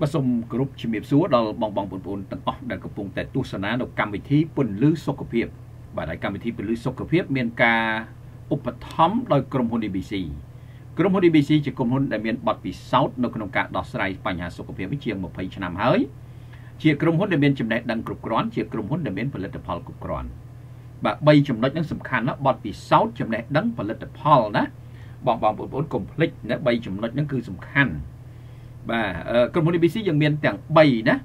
បាទសូមគោរពជំរាបសួរដល់បងបងប្អូនទាំងអស់ដែលកំពុងតែទស្សនានៅកម្មវិធីពន្លឺសុខភាព បាទហើយកម្មវិធីពន្លឺសុខភាព មានការឧបត្ថម្ភដោយក្រុមហ៊ុន ABC ក្រុមហ៊ុន ABC ជាក្រុមហ៊ុនដែលមានបទពិសោធន៍នៅក្នុងការដោះស្រាយបញ្ហាសុខភាពជាង20ឆ្នាំហើយជាក្រុមហ៊ុនដែលមានចំណេះដឹងគ្រប់គ្រាន់ជាក្រុមហ៊ុនដែលមានផលិតផលគ្រប់គ្រាន់បាទ3ចំណុចហ្នឹងសំខាន់ណាស់បទពិសោធន៍ចំណេះដឹងផលិតផលណាបងបងប្អូនកុំភ្លេចណា3ចំណុចហ្នឹងគឺសំខាន់ បាទក្រុមហ៊ុន ABC យើងមានទាំង3ណា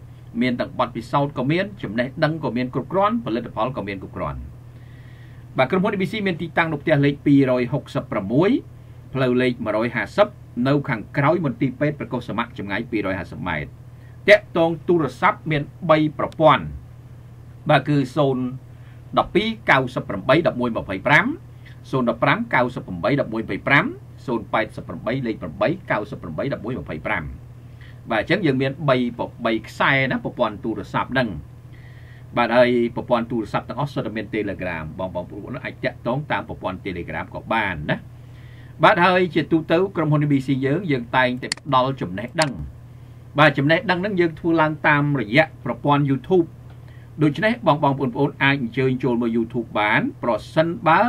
មានទាំងបទពិសោធន៍ក៏មានចំណេះដឹងក៏មានគ្រប់គ្រាន់ផលិតផលក៏មានគ្រប់គ្រាន់បាទក្រុមហ៊ុន ABC មានទីតាំងនៅផ្ទះលេខ266ផ្លូវលេខ150នៅខាងក្រោយមន្ទីរពេទ្យប្រកុសសមៈចម្ងាយ250ម៉ែត្រតាក់ទងទូរស័ព្ទមាន3ប្រព័ន្ធបាទគឺ0 12 98 1125 015 98 1125 088លេខ8 98 1125 បាទអញ្ចឹងយើងមាន3 3ខ្សែណាប្រព័ន្ធទូរស័ព្ទហ្នឹងបាទហើយប្រព័ន្ធទូរស័ព្ទទាំងអស់សុទ្ធតែមាន Telegram បងបងប្អូនអាចតាក់ទងតាមប្រព័ន្ធ Telegram ក៏បានណាបាទហើយជាទូទៅក្រុមហ៊ុន BBC យើងយើងតែងតែផ្ដល់ចំណេះដឹងបាទចំណេះដឹងហ្នឹងយើងធ្វើឡើងតាមរយៈប្រព័ន្ធ YouTube ដូច្នេះបងបងប្អូនអាចអញ្ជើញចូលមើល YouTube បាន ប្រសិនបើ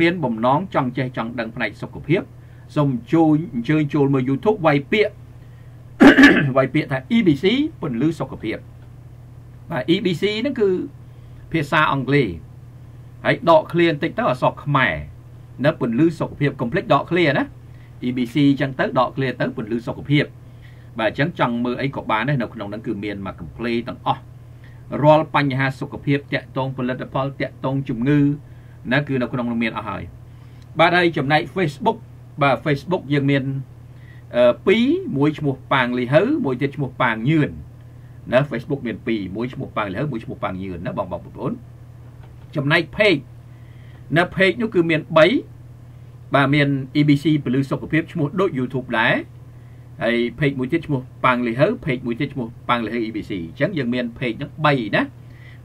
មានបំណងចង់ចេះចង់ដឹងផ្នែកសុខភាពសូមជួយអញ្ជើញចូលមើល YouTube វាយពាក្យ វាយពាក្យថា EBC ពន្លឺសុខភាពបាទ EBC ហ្នឹងគឺភាសាអង់គ្លេសហើយដកឃ្លាបន្តិចទៅអក្សរខ្មែរនៅពន្លឺសុខភាពកុំភ្លេចដកឃ្លាណា EBC អញ្ចឹងទៅដកឃ្លាទៅពន្លឺសុខភាពបាទអញ្ចឹងចង់មើលអីក៏បានដែរនៅក្នុងហ្នឹងគឺមានមកកំ pl ទាំងអស់រាល់បញ្ហាសុខភាពតាក់ទងផលិតផលតាក់ទងជំងឺណាគឺនៅក្នុងនោះមានអស់ហើយបាទហើយចំណែក Facebook បាទ Facebook យើងមាន 2មួយឈ្មោះប៉ាងលីហៅមួយទៀតឈ្មោះប៉ាងញឿនណា Facebook មាន2មួយឈ្មោះប៉ាងលីហៅមួយឈ្មោះប៉ាងញឿនណាបងបងប្អូនចំណែក page នៅ page នោះគឺមាន3បាទមាន EBC ពលឺសុខភាពឈ្មោះដូច YouTube ដែរហើយ page មួយទៀតឈ្មោះប៉ាងលីហៅ page មួយទៀតឈ្មោះប៉ាងលីហៅ EBC អញ្ចឹងយើងមាន page ហ្នឹង3ណា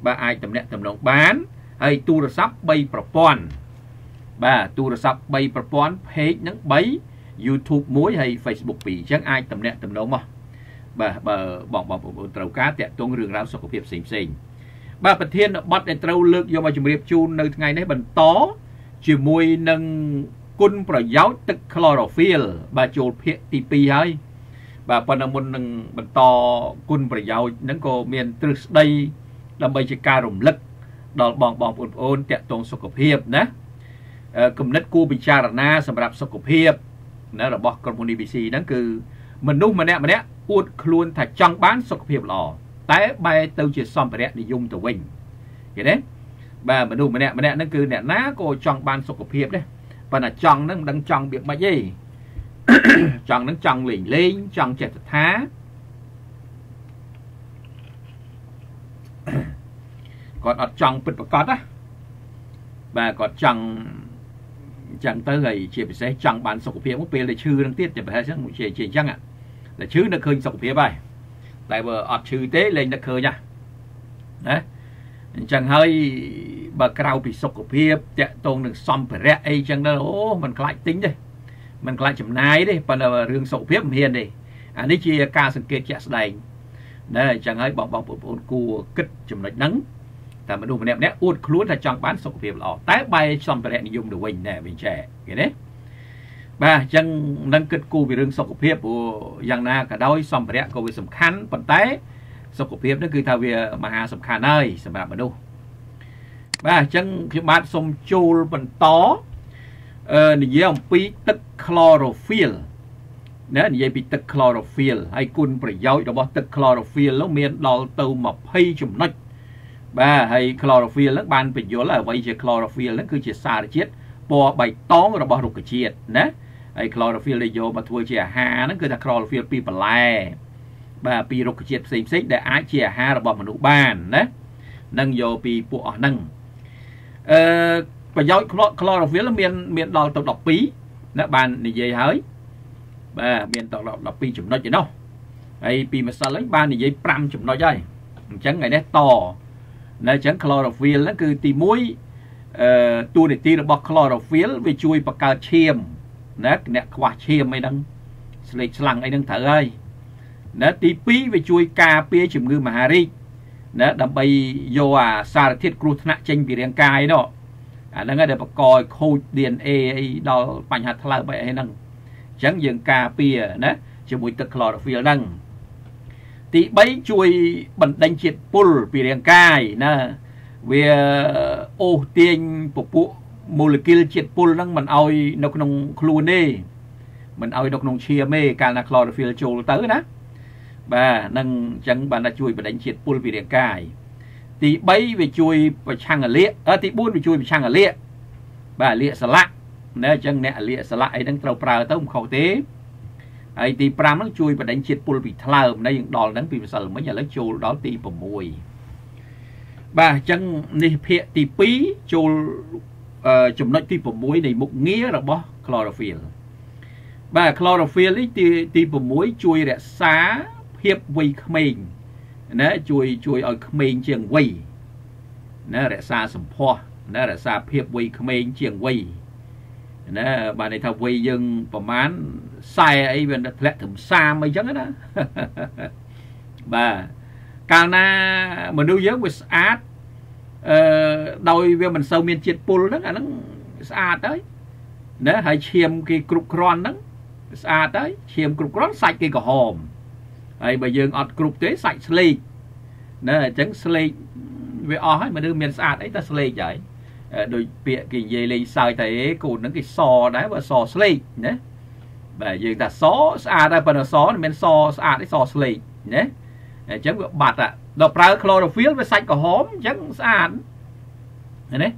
បាទអាចតំណាក់តំណងបានហើយទូរស័ព្ទ3ប្រព័ន្ធបាទទូរស័ព្ទ3ប្រព័ន្ធ page ហ្នឹង3 YouTube 1ហើយ Facebook 2អញ្ចឹងអាចតំណាក់តំណងមកបាទបើបងបងប្អូនត្រូវការតាក់ទងរឿងរ៉ាវសុខភាពផ្សេងផ្សេងបាទប្រធានបទដែលត្រូវលើកយកមកជម្រាបជូននៅថ្ងៃនេះបន្តជាមួយនឹងគុណប្រយោជន៍ទឹក chlorophyll បាទចូលភាគទី2ហើយបាទប៉ុន្តែមុននឹងបន្តគុណប្រយោជន៍ហ្នឹងក៏មានទ្រឹស្ដីដើម្បីជាការរំលឹកដល់បងបងប្អូនប្អូនតាក់ទងសុខភាពណាគំនិតគួរពិចារណាសម្រាប់សុខភាព ណារបស់ក្រុមហ៊ុន EBC ហ្នឹងគឺមនុស្សម្នាក់ម្នាក់អួតខ្លួនថាចង់បានសុខភាពល្អតែបែរទៅជាសម្ភារៈនិយមទៅវិញឃើញទេបាទមនុស្សម្នាក់ម្នាក់ហ្នឹងគឺអ្នកណាក៏ចង់បានសុខភាពដែរប៉ុន្តែចង់ហ្នឹងមិនដឹងចង់វាមិនទេចង់ហ្នឹងចង់លេងលេងចង់ចេះថាគាត់អត់ចង់ពិតប្រកបណាបាទគាត់ចង់ អញ្ចឹងទៅហើយជាពិសេសចង់បានសុខភាពមកពេលដែលឈឺនឹងទៀតជាប្រហែលអញ្ចឹងជាជាអញ្ចឹងតែឈឺនៅឃើញសុខភាពហើយតែបើអត់ឈឺទេលែងនឹកឃើញណាណាអញ្ចឹងហើយបើក្រៅពីសុខភាពតាក់ទងនឹងសម្ភារៈអីចឹងទៅអូมันខ្លាចទិញទេมันខ្លាចចំណាយទេប៉ុន្តែរឿងសុខភាពមិនហ៊ានទេអានេះជាការសង្កេតជាក់ស្ដែងណាអញ្ចឹងហើយបងបងប្អូនគួរគិតចំណុចហ្នឹង តែមនុស្សម្នាក់ម្នាក់អួតខ្លួនថាចង់បានសុខភាពល្អតែបែរសម្ភារៈនិយមទៅវិញណែវិញចែឃើញទេបាទអញ្ចឹងនឹងគិតគូរពីរឿងសុខភាពព្រោះយ៉ាងណាក៏ដោយសម្ភារៈក៏វាសំខាន់ប៉ុន្តែសុខភាពនេះគឺថាវាមហាសំខាន់ហើយសម្រាប់មនុស្សបាទអញ្ចឹងខ្ញុំបាទសូមចូលបន្តអឺនិយាយអំពីទឹក chlorophyll ណានិយាយពីទឹក chlorophyll ហើយគុណប្រយោជន៍របស់ទឹក chlorophyll នោះមានដល់ទៅ20ចំណុច បាទហើយ chlorophyll ហ្នឹងបានបញ្យល់អ្វីជា chlorophyll ហ្នឹងគឺជាសារជាតិពណ៌បៃតងរបស់រុក្ខជាតិណាហើយ chlorophyll ដែលយកមកធ្វើជាអាហារហ្នឹងគឺថា chlorophyll ពីបន្លែបាទពីរុក្ខជាតិផ្សេងផ្សេងដែលអាចជាអាហាររបស់មនុស្សបានណានឹងយកពីពួកអស់ហ្នឹងអឺប្រយោជន៍ chlorophyll មាន មានដល់ទៅ12ណាបាននិយាយហើយបាទមានដល់12ចំណុចឯនោះហើយពីម្សិលហ្នឹងបាននិយាយ5ចំណុចហើយអញ្ចឹងថ្ងៃនេះត នៅអញ្ចឹង chlorophyll ហ្នឹងគឺទី1អឺតួនាទីរបស់ chlorophyll វាជួយបង្កើតឈាមណាអ្នកខ្វះឈាមអីហ្នឹងស្លេកស្លាំងអីហ្នឹងត្រូវហើយណាទី2វាជួយការពារជំងឺមហារីកណាដើម្បីយកអាសារធាតុគ្រោះថ្នាក់ចេញពីរាងកាយនោះអាហ្នឹងដែលបង្កឲ្យខូច DNA អីដល់បញ្ហាថ្លើមអីហ្នឹងអញ្ចឹងយើងការពារណាជាមួយទឹក chlorophyll ហ្នឹង ទី3ជួយបណ្ដេញជាតិពុលពីរាងកាយណាវាអូសទាញពពួកម៉ូលេគុលជាតិពុលហ្នឹងមិនឲ្យនៅក្នុងខ្លួនទេមិនឲ្យនៅក្នុងឈាមទេកាលណា chlorophyll ចូលទៅណាបាទនឹងអញ្ចឹងបានថាជួយបណ្ដេញជាតិពុលពីរាងកាយទី3វាជួយប្រឆាំងអលាកទី4វាជួយប្រឆាំងអលាកបាទអលាកស្លាក់ណាអញ្ចឹងអ្នកអលាកស្លាក់អីហ្នឹងត្រូវប្រើទៅមិនខុសទេ ហើយទី5ហ្នឹងជួយបណ្ដេញជាតិពុលពីថ្លើមនេះយើងដល់ហ្នឹងពីម្សិលមិញឥឡូវចូលដល់ទី6បាទអញ្ចឹងនេះភាគទី2ចូលចំណុចទី6នៃមុខងាររបស់ chlorophyll បាទ chlorophyll នេះទីទី6ជួយរក្សាភាពវ័យក្មេងណាជួយជួយឲ្យក្មេងជាងវ័យណារក្សាសម្ផស្សណារក្សាភាពវ័យក្មេងជាងវ័យណាបាទន័យថាវ័យយើងប្រហែល 40អីវាធ្លាក់ត្រឹម30អីចឹងណាបាទកាលណាមនុស្សយើងវាស្អាតអឺដោយវាមិនសូវមានជាតិពុលហ្នឹងអាហ្នឹងស្អាតហើយណាហើយឈាមគេគ្រប់គ្រាន់ហ្នឹងស្អាតហើយឈាមគ្រប់គ្រាន់សាច់គេក្រហមហើយបើយើងអត់គ្រប់ទេសាច់ស្លេកណាអញ្ចឹងស្លេកវាអស់ហើយមនុស្សមានស្អាតអីតែស្លេកហើយដោយពាក្យគេនិយាយលេងសើចតែអេកូនហ្នឹងគេសដែរបើសស្លេកណា បាទយើងថាសស្អាតដែរប៉ុន្តែសមិនមែនសស្អាតទេសស្លេកណាអញ្ចឹងវាបាត់ដល់ប្រើ chlorophyll វាសាច់ក្រហមអញ្ចឹងស្អាតណា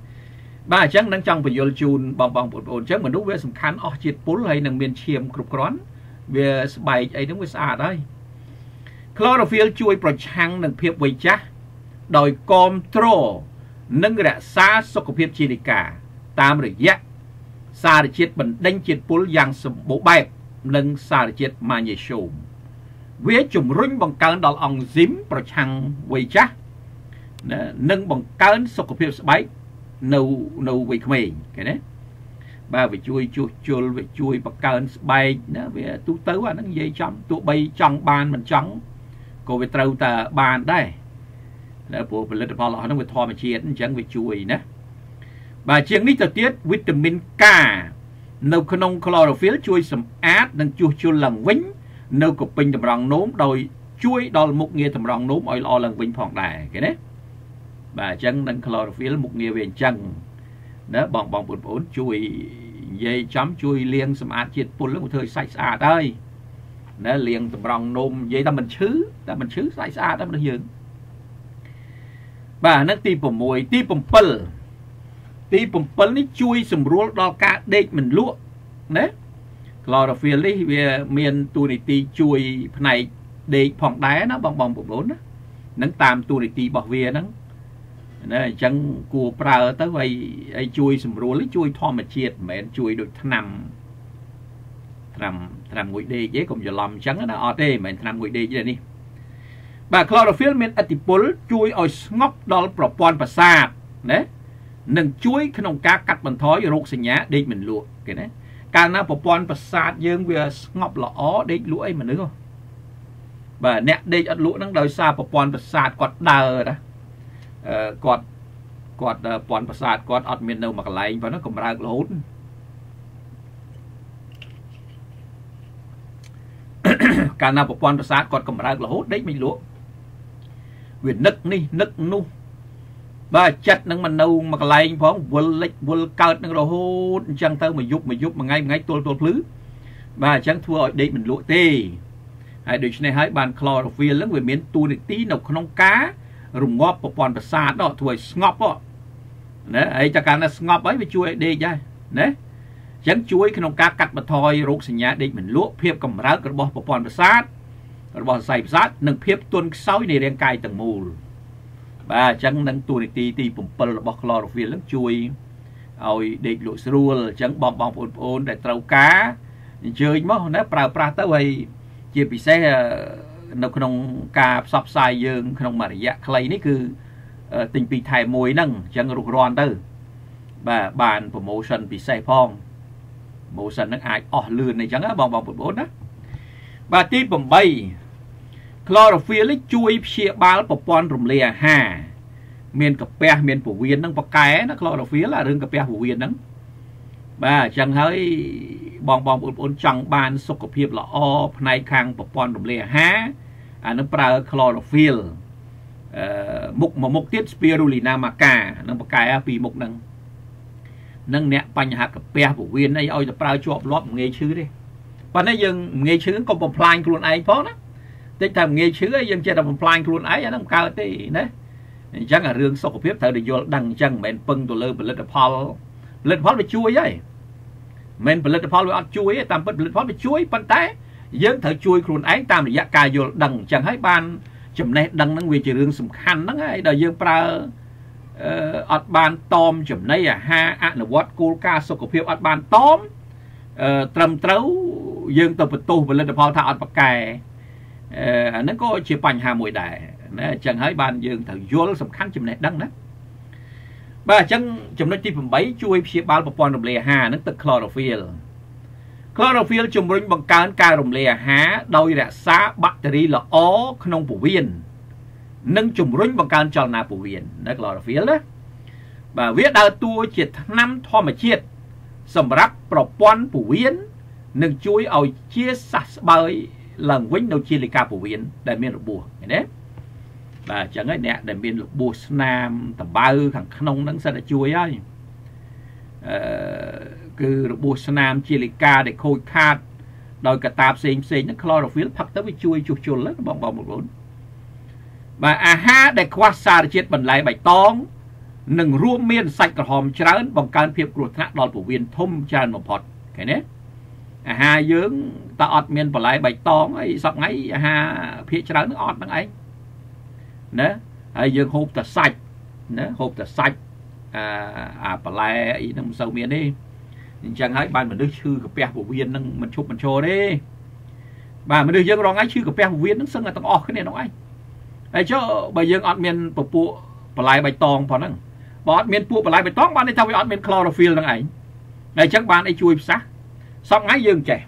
បាទអញ្ចឹងនឹងចង់បញ្យល់ជូនបងបងប្អូនអញ្ចឹងមនុស្សវាសំខាន់អស់ជាតិពុលហើយនឹងមានឈាមគ្រប់គ្រាន់វាស្បែកអីហ្នឹងវាស្អាតហើយ chlorophyll ជួយប្រឆាំងនឹងភាពវ័យចាស់ដោយគ្រប់គ្រងនិងរក្សាសុខភាពជានិកាតាមរយៈ សារជាតិបណ្ដេញជាតិពុលយ៉ាងសម្បូរបែបនិងសារជាតិម៉ាញ៉េស្យូមវាជំរុញបង្កើនដល់អង់ស៊ីមប្រឆាំងវ័យចាស់និងបង្កើនសុខភាពស្បែកនៅនៅវ័យក្មេងឃើញទេបាទវាជួយជួសជុលវាជួយបង្កើនស្បែកណាវាទូទៅអាហ្នឹងនិយាយចំទោះបីចង់បានមិនចង់ក៏វាត្រូវតែបានដែរតែព្រោះផលិតផលរបស់ហ្នឹងវាធម្មជាតិអញ្ចឹងវាជួយណា បាទជាងនេះទៅទៀតវីតាមីន K នៅក្នុង chlorophyll ជួយសម្អាត និងជួសជុលឡើងវិញ នៅកពេញតម្រង់នោមដោយជួយដល់មុខងារតម្រង់នោមឲ្យល្អឡើងវិញផងដែរឃើញទេបាទអញ្ចឹងនឹង chlorophyll មុខងារវាអញ្ចឹងណាបងបងប្អូនជួយនិយាយចំជួយលាងសម្អាតជាតិពុលនឹងធ្វើឲ្យសាច់ស្អាតហើយណាលាងតម្រង់នំនិយាយថាមិនឈឺតែមិនឈឺសាច់ស្អាតដែរមនុស្សយើងបាទហ្នឹងទី6ទី7 ទី7នេះជួយសម្រួលដល់ការដេកមិនលក់ណា chlorophyll នេះវាមានតួនាទីជួយផ្នែកដេកផងដែរណាបងបងប្អូនណានឹងតាមតួនាទីរបស់វាហ្នឹងណាអញ្ចឹងគួរប្រើទៅឲ្យឲ្យជួយសម្រួលជួយធម្មជាតិមិនមែនជួយដូចថ្នាំថ្នាំថ្នាំងួយដេកទេកុំច្រឡំអញ្ចឹងណាអត់ទេមិនមែនថ្នាំងួយដេកទេនេះបាទ chlorophyll មានឥទ្ធិពលជួយឲ្យស្ងប់ដល់ប្រព័ន្ធប្រសាទណា និងជួយក្នុងការកាត់បន្ថយរោគសញ្ញាដេកមិនលក់គេណាកាលណាប្រព័ន្ធប្រសាទយើងវាស្ងប់ល្អដេកលក់អីមនុស្សបាទអ្នកដេកអត់លក់ហ្នឹងដោយសារប្រព័ន្ធប្រសាទគាត់ដើរណាគាត់គាត់ពន់ប្រសាទគាត់អត់មាននៅមួយកន្លែងប៉ុណ្ណឹងកម្រើករហូតកាលណាប្រព័ន្ធប្រសាទគាត់កម្រើករហូតដេកមិនលក់វានឹកនេះនឹកនោះ បាទចិត្តនឹងមិននៅមួយកន្លែងផងវល់លិចវល់កើតនឹងរហូតអញ្ចឹងទៅមួយយប់មួយយប់មួយថ្ងៃមួយថ្ងៃទល់ទល់ភ្លឺបាទអញ្ចឹងធ្វើឲ្យដេកមិនលក់ទេហើយដូច្នេះហើយបាន chlorophyll ហ្នឹងវាមានតួនាទីនៅក្នុងការរងាប់ប្រព័ន្ធប្រសាទនោះធ្វើឲ្យស្ងប់ណាហើយតែកាលណាស្ងប់ហើយវាជួយឲ្យដេកដែរណាអញ្ចឹងជួយក្នុងការកាត់បន្ថយរោគសញ្ញាដេកមិនលក់ភាពកម្រើករបស់ប្រព័ន្ធប្រសាទរបស់សរសៃប្រសាទនិងភាពទន់ខ្សោយនៃរាងកាយទាំងមូល បាទអញ្ចឹងនឹងទូនីតិទី7របស់ chlorophyll នឹងជួយឲ្យដេកលក់ស្រួលអញ្ចឹងបងបងប្អូនប្អូនដែលត្រូវការអញ្ជើញមកណាប្រើប្រាស់ទៅហើយជាពិសេសនៅក្នុងការផ្សព្វផ្សាយយើង ក្នុងមួយរយៈខ្លីនេះគឺទិញពីថែ1ហ្នឹងអញ្ចឹងរុះរាន់ទៅបាទបាន promotion ពិសេសផង promotion ហ្នឹងអាចអស់លឿនអីចឹងបងបងប្អូនណាបាទទី8 chlorophyll នេះជួយព្យាបាលប្រព័ន្ធរំលាយអាហារមានកាពះមានពោះវៀនហ្នឹងប៉កែណា chlorophyll អារឿងកាពះពោះវៀនហ្នឹងបាទអញ្ចឹងហើយបងបងប្អូនចង់បានសុខភាពល្អផ្នែកខាងប្រព័ន្ធរំលាយអាហារអានឹងប្រើ chlorophyll អឺមុខមួយមុខទៀត spirulina maca នឹងបកកែពីរមុខហ្នឹងនឹងអ្នកបញ្ហាកាពះពវៀនអីឲ្យទៅប្រើជាប់លាប់ងាយឈឺទេប៉ុន្តែយើងងាយឈឺក៏បំផ្លាញខ្លួនឯងផងណា តិចតែងាយឈឺហើយយើងចេះតែបំផ្លាញខ្លួនឯងអាហ្នឹងមិនកើតទេណាអញ្ចឹងអារឿងសុខភាពត្រូវតែយល់ដឹងអញ្ចឹងមិនមែនពឹងទៅលើផលិតផលផលិតផលវាជួយហើយមិនផលិតផលវាអត់ជួយទេតាមពិតផលិតផលវាជួយប៉ុន្តែយើងត្រូវជួយខ្លួនឯងតាមរយៈការយល់ដឹងអញ្ចឹងហើយបានចំណេះដឹងហ្នឹងវាជារឿងសំខាន់ហ្នឹងហើយដល់យើងប្រើអឺអត់បានតមចំណីអាហារអនុវត្តគោលការណ៍សុខភាពអត់បានតមអឺត្រឹមត្រូវយើងទៅបន្ទោសផលិតផលថាអត់ប្រកែ អឺអាហ្នឹងក៏ជាបញ្ហាមួយដែរណាអញ្ចឹងហើយបានយើងត្រូវយល់សំខាន់ចំណេះដឹងណាបាទអញ្ចឹងចំណុចទី8ជួយព្យាបាលប្រព័ន្ធរំលាយអាហារហ្នឹងទឹក chlorophyll chlorophyll ជំរុញបង្កើនការរំលាយអាហារដោយរក្សាបាក់តេរីល្អក្នុងពោះវៀននិងជំរុញបង្កើនចលនាពោះវៀនណា chlorophyll ណាបាទវាដើរតួជាថ្នាំធម្មជាតិសម្រាប់ប្រព័ន្ធពោះវៀននិងជួយឲ្យជាសះស្បើយ ឡើងវិញនៅជាលិកាពោះវៀនដែលមានរបួសឃើញទេបាទអញ្ចឹងហើយអ្នកដែលមានរបួសស្នាមតបៅខាងក្នុងហ្នឹងសិតតែជួយហើយអឺគឺរបួសស្នាមជាលិកាដែលខូចខាតដោយកតាផ្សេងផ្សេងហ្នឹង chlorophyll ផឹកទៅវាជួយជួសជុលបងបងប្អូនបាទអាហារដែលខ្វះសារជាតិបន្លែបៃតងនឹងរួមមានសាច់ក្រហមច្រើនបង្កើនភាពគ្រោះថ្នាក់ដល់ពោះវៀនធំច្រើនបំផុតឃើញទេ អាហារយើងតើអត់មានបន្លែបៃតងអីសពថ្ងៃអាហារភាគច្រើននឹងអត់ហ្នឹងឯងណាហើយយើងហូបតែសាច់ណាហូបតែសាច់អាអាបន្លែអីហ្នឹងមិនសូវមានទេអញ្ចឹងហើយបានមនុស្សឈឺកាពះពោះវៀនហ្នឹងមិនឈប់មិនឈរទេបាទមនុស្សយើងរងថ្ងៃឈឺកាពះពោះវៀនហ្នឹងសឹងតែទាំងអស់គ្នានោះឯងហើយចុះបើយើងអត់មានពពួកបន្លែបៃតងផងហ្នឹងបើអត់មានពួកបន្លែបៃតងបានន័យថាវាអត់មាន chlorophyll ហ្នឹងឯងហើយអញ្ចឹងបានអីជួយផ្សះ សពថ្ងៃយើងចេះ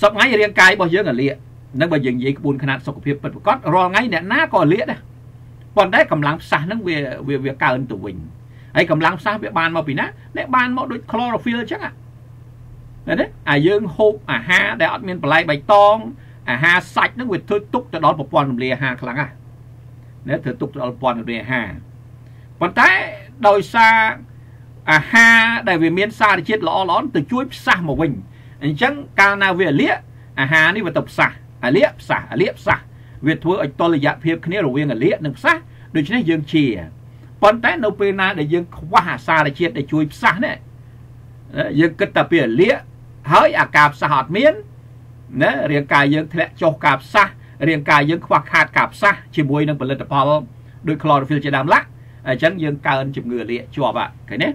សពថ្ងៃរាងកាយរបស់យើងអាលាកនឹងបើយើងនិយាយក្បួនខ្នាតសុខភាពពិតប្រាកដរាល់ថ្ងៃអ្នកណាក៏លាកដែរប៉ុន្តែកម្លាំងផ្សះហ្នឹងវាវាកើនទៅវិញហើយកម្លាំងផ្សះវាបានមកពីណាអ្នកបានមកដូច chlorophyll អញ្ចឹងណាណាអាយើងហូបអាហារដែលអត់មានបន្លែបៃតងអាហារសាច់ហ្នឹងវាធ្វើទុកទៅដល់ប្រព័ន្ធរំលាយអាហារខ្លាំងណាស់ណាធ្វើទុកទៅដល់ប្រព័ន្ធរំលាយអាហារប៉ុន្តែដោយសារ អាហារដែលវាមានសារជាតិល្អល្អទៅជួយផ្សះមកវិញអញ្ចឹងកាលណាវាលាកអាហារនេះវាទៅផ្សះអាលាកផ្សះអាលាកផ្សះវាធ្វើឲ្យតុល្យភាពគ្នារវាងអាលាកនិងផ្សះដូច្នេះយើងជាប៉ុន្តែនៅពេលណាដែលយើងខ្វះអាសារជាតិដែលជួយផ្សះនេះយើងគិតតែពីអាលាកហើយអាការផ្សះអត់មានណារាងកាយយើងធ្លាក់ចុះការផ្សះរាងកាយយើងខ្វះខាតការផ្សះជាមួយនឹងផលិតផលដោយ chlorophyll ជាដើមឡាក់អញ្ចឹងយើងកើនជំងឺលាកជាប់ហ่ะឃើញទេ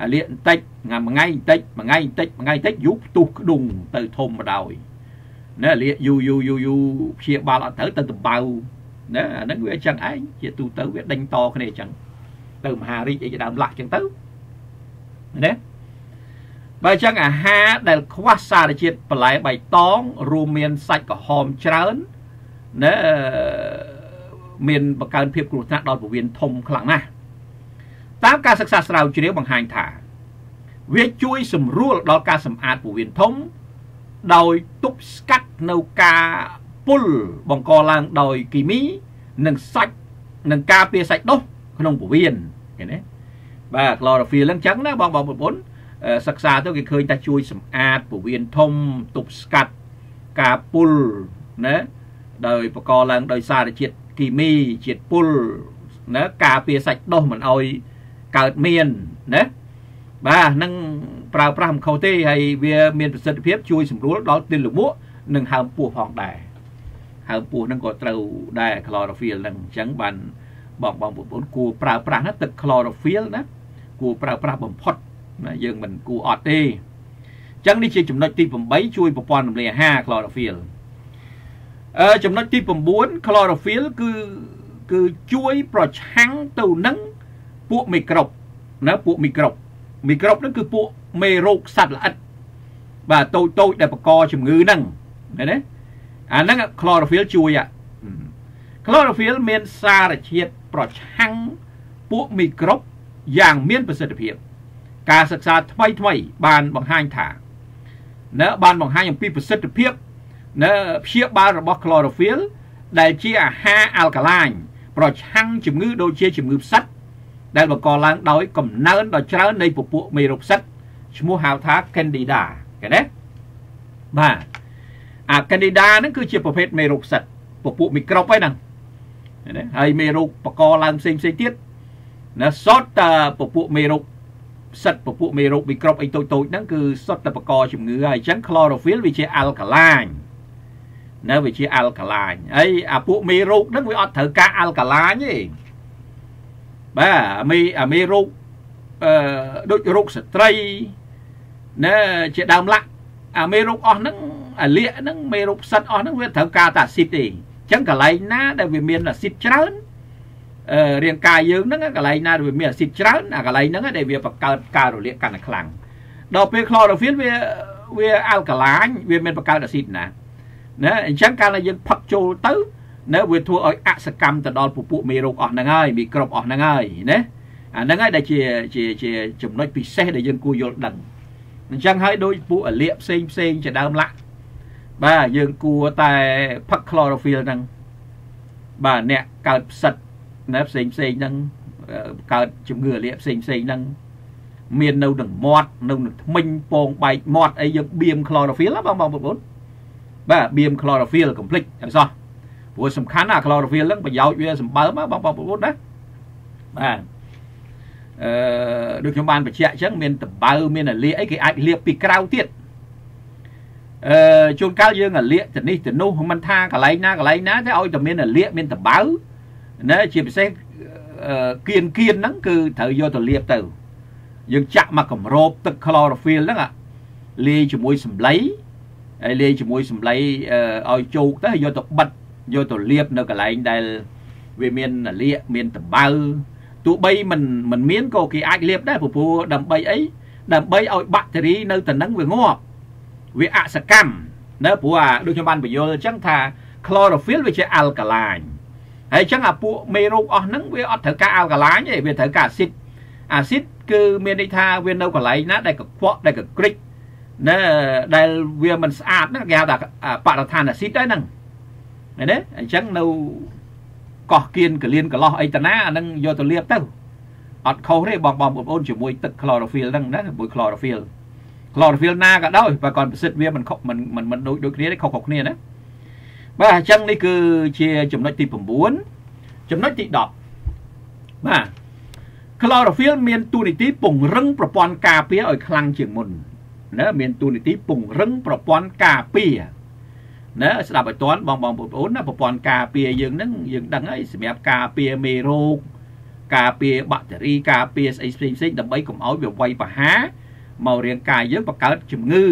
អាលាកបន្តិចថ្ងៃមួយថ្ងៃបន្តិចមួយថ្ងៃបន្តិចមួយថ្ងៃបន្តិចយូរផ្ទុះក្ដុងទៅធំមកដោយណាលាកយូរយូរយូរយូរព្យាបាលអត់ត្រូវទៅដបៅណាអាហ្នឹងវាអញ្ចឹងឯងជាទូទៅវាដេញតគ្នាអញ្ចឹងទៅមហារាជអីជាដើមឡាក់អញ្ចឹងទៅណាបើអញ្ចឹងអាហារដែលខ្វះសារជាតិបន្លែបៃតងរួមមានសាច់ក្រហមច្រើនណាមានបង្កើនភាពគ្រោះថ្នាក់ដល់ពោះវៀនធំខ្លាំងណាស់ តាមការសិក្សាស្រាវជ្រាវបង្ហាញថាវាជួយសម្រួលដល់ការសម្អាតពោះវៀនធំ ដោយទប់ស្កាត់នៅការពុលបង្កឡើងដោយគីមីនិងសាច់និងការពារសាច់ដុះក្នុងពោះវៀនឃើញទេបាទ chlorophyll ហ្នឹងចឹងណាបងបងប្អូនសិក្សាទៅគេឃើញថាជួយសម្អាតពោះវៀនធំទប់ស្កាត់ការពុលណាដោយបកឡើងដោយសារជាតិគីមីជាតិពុលណាការពារសាច់ដុះមិនអោយ កើតមានណាបាទនឹងប្រើប្រាស់មិនខុសទេហើយវាមានប្រសិទ្ធភាពជួយសម្រួលដល់ទិលលមួកនិងហើមពោះផងដែរហើមពោះហ្នឹងក៏ត្រូវដែរ chlorophyll ហ្នឹងអញ្ចឹងបានបងបងប្អូនគួរប្រើប្រាស់ណាទឹក chlorophyll ណាគួរប្រើប្រាស់បំផុតណាយើងមិនគួរអត់ទេអញ្ចឹងនេះជាចំណុចទី8ជួយប្រព័ន្ធរំលាយអាហារ chlorophyll អឺចំណុចទី9 chlorophyll គឺគឺជួយប្រឆាំងទៅនឹង ពួកមីក្រូបណាពួកមីក្រូបមីក្រូបហ្នឹងគឺពួកមេរោគសត្វល្អិតបាទតូចតូចដែលបង្កជំងឺហ្នឹងឃើញទេអាហ្នឹង chlorophyll ជួយអា chlorophyll មានសារជាតិប្រឆាំងពួកមីក្រូបយ៉ាងមានប្រសិទ្ធភាព ការសិក្សាថ្មីថ្មីបានបង្ហាញថានៅបានបង្ហាញអំពីប្រសិទ្ធភាពនៅព្យាបាលរបស់ chlorophyll ដែលជាអាហារអាល់កាឡាញប្រឆាំងជំងឺដូចជាជំងឺផ្សិត ដែលបង្កឡើងដោយកំណើនដ៏ច្រើននៃពពួកមេរោគផ្សិតឈ្មោះហៅថា Candida ឃើញទេបាទអា Candida ហ្នឹងគឺជាប្រភេទមេរោគផ្សិតពពួកមីក្រូបហ្នឹងណាហើយមេរោគបកឡើងផ្សេងផ្សេងទៀតណាសតតែពពួកមេរោគផ្សិតពពួកមេរោគមីក្រូបអីតូចតូចហ្នឹងគឺសុទ្ធតែបកជំងឺហើយអញ្ចឹង chlorophyll វាជា alkaline នៅវាជា alkaline ហើយអាពួកមេរោគហ្នឹងវាអត់ត្រូវការ alkaline ទេ បាទមេអាមេរោគអឺដូចរោគស្ត្រីណាជាដើមឡាក់អាមេរោគអស់ហ្នឹងអាលៀកហ្នឹងមេរោគផ្សិតអស់ហ្នឹងវាត្រូវការតែអាស៊ីតទេអញ្ចឹងកន្លែងណាដែលវាមានអាស៊ីតច្រើនអឺរាងកាយយើងហ្នឹងកន្លែងណាដែលវាមានអាស៊ីតច្រើនអាកន្លែងហ្នឹងដែលវាបង្កើតការរលាកកាន់តែខ្លាំងដល់ពេល chlorophyll វាវាអាល់កាឡាញវាមានបង្កើតអាស៊ីតណាណាអញ្ចឹងកាលណាយើងផឹកចូលទៅ នៅវាធ្វើឲ្យអសកម្មទៅដល់ពពួកមេរោគអស់ហ្នឹងហើយមីក្រូបអស់ហ្នឹងហើយណាអាហ្នឹងហើយដែលជាជាជាចំណុចពិសេសដែលយើងគួរយល់ដឹងអញ្ចឹងហើយដូចពួកអលៀកផ្សេងផ្សេងជាដើមឡាក់បាទយើងគួរតែផឹក chlorophyll ហ្នឹងបាទអ្នកកើតផ្សិតណាផ្សេងផ្សេងហ្នឹងកើតជំងឺអលៀកផ្សេងផ្សេងហ្នឹងមាននៅនឹងមាត់នៅនឹងធ្មេញពងបែកមាត់អីយើងបៀម chlorophyll បងបងប្អូនបាទបៀម chlorophyll កំភ្លេចអីសោះ ព្រោះសំខាន់ណា chlorophyll ហ្នឹងប្រយោជន៍វាសម្បើមបងប្អូនណាបាទអឺដូចខ្ញុំបានបញ្ជាក់អញ្ចឹងមានតបៅមានអាលៀកអីគេអាចលាបពីក្រៅទៀតអឺជួនកាលយើងអាលៀកទៅនេះទៅនោះមិនថាកន្លែងណាកន្លែងណាទេឲ្យតែមានអាលៀកមានតបៅណាជាពិសេសគៀនគៀនហ្នឹងគឺត្រូវយកទៅលាបទៅយើងចាក់មកកម្របទឹក chlorophyll ហ្នឹងលាយជាមួយសម្លៃហើយលាយជាមួយសម្លៃឲ្យជោគទៅយកទៅបិទ យកទៅលាបនៅកន្លែងដែលវាមានលៀកមានតបៅទោះបីមិនមិនមានក៏គេអាចលាបដែរព្រោះដើម្បីអីដើម្បីឲ្យបាក់តេរីនៅទៅនឹងវាងាប់វាអសកម្មនៅព្រោះអាដូចខ្ញុំបានបញ្យល់អញ្ចឹងថា chlorophyll វាជា alkaline ហើយអញ្ចឹងអាពួកមេរោគអស់ហ្នឹងវាអត់ត្រូវការ alkaline ទេវាត្រូវការ acid acid គឺមានន័យថាវានៅកន្លែងណាដែលកខ្វក់ដែលកក្រិចណាដែលវាមិនស្អាតហ្នឹងគេហៅថាបរិស្ថាន acid ដែរហ្នឹង ឃើញទេអញ្ចឹងនៅកោះគៀនកលៀនកលោះអីតាណាអានឹងយកទៅលាបទៅអត់ខុសទេបងបងប្អូនជាមួយទឹក chlorophyll ហ្នឹងណាជាមួយ chlorophyll chlorophyll ណាក៏ដោយបើគាត់ប្រសិទ្ធវាមិនខុសមិនមិនមិនដូចដូចគ្នាទេខុសៗគ្នាណាបាទអញ្ចឹងនេះគឺជាចំណុចទី9ចំណុចទី10បាទ chlorophyll មានទូនីតិពង្រឹងប្រព័ន្ធការពារឲ្យខ្លាំងជាងមុនណាមានទូនីតិពង្រឹងប្រព័ន្ធការពារ ណាស្ដាប់ឲ្យតន់បងបងប្អូនណាប្រព័ន្ធការពារយើងហ្នឹងយើងដឹងហើយសម្រាប់ការពារមេរោគការពារបាក់តេរីការពារស្អីផ្សេងផ្សេងដើម្បីកុំឲ្យវាវាយប្រហារមករាងកាយយើងបង្កើតជំងឺ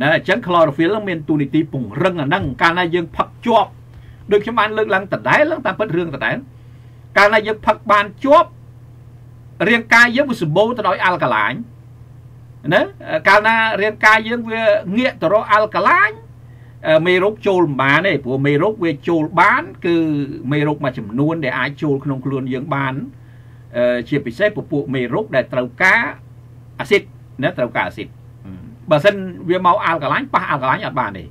ណាអញ្ចឹង chlorophyll មានទូនីតិពង្រឹងអាហ្នឹងកាលណាយើងផឹកជាប់ដូចខ្ញុំបានលើកឡើងដដែលឡើងតាមពិតរឿងដដែលកាលណាយើងផឹកបានជាប់រាងកាយយើងវាសម្បូរទៅដោយអាល់កាឡាញណាកាលណារាងកាយយើងវាងាកទៅរកអាល់កាឡាញ មេរោគចូលមិនបានទេព្រោះមេរោគវាចូលបាន គឺមេរោគមួយចំនួន ដែលអាចចូលក្នុងខ្លួនយើងបានជាពិសេសពពួកមេរោគដែលត្រូវការអាស៊ីតណាត្រូវការអាស៊ីតបើសិនវាមកអាល់កាឡាញប៉ះអាល់កាឡាញអត់បានទេ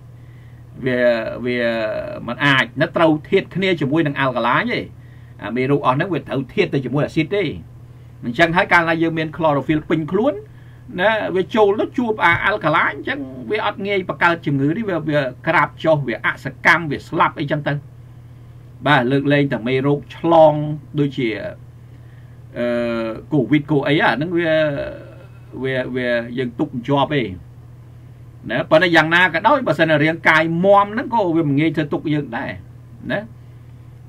វាវាมันអាចណាត្រូវធៀបគ្នាជាមួយនឹងអាល់កាឡាញទេអាមេរោគអស់ហ្នឹងវាត្រូវធៀបទៅជាមួយអាស៊ីតទេអញ្ចឹងហើយកាលណាយើងមាន chlorophyll ពេញខ្លួន ណាវាចូលទៅជួបអាអាល់កាឡាអញ្ចឹងវាអត់ងាយបង្កើតជំងឺនេះវាវាក្រាបចុះវាអសកម្មវាស្លាប់អីចឹងទៅបាទលើកលែងតែមេរោគឆ្លងដូចជាអឺកូវីដកូអីអាហ្នឹងវាវាវាយើងទុកជាប់ឯងណាប៉ុន្តែយ៉ាងណាក៏ដោយបើសិនរាងកាយមមហ្នឹងក៏វាមិនងាយធ្វើទុកយើងដែរណា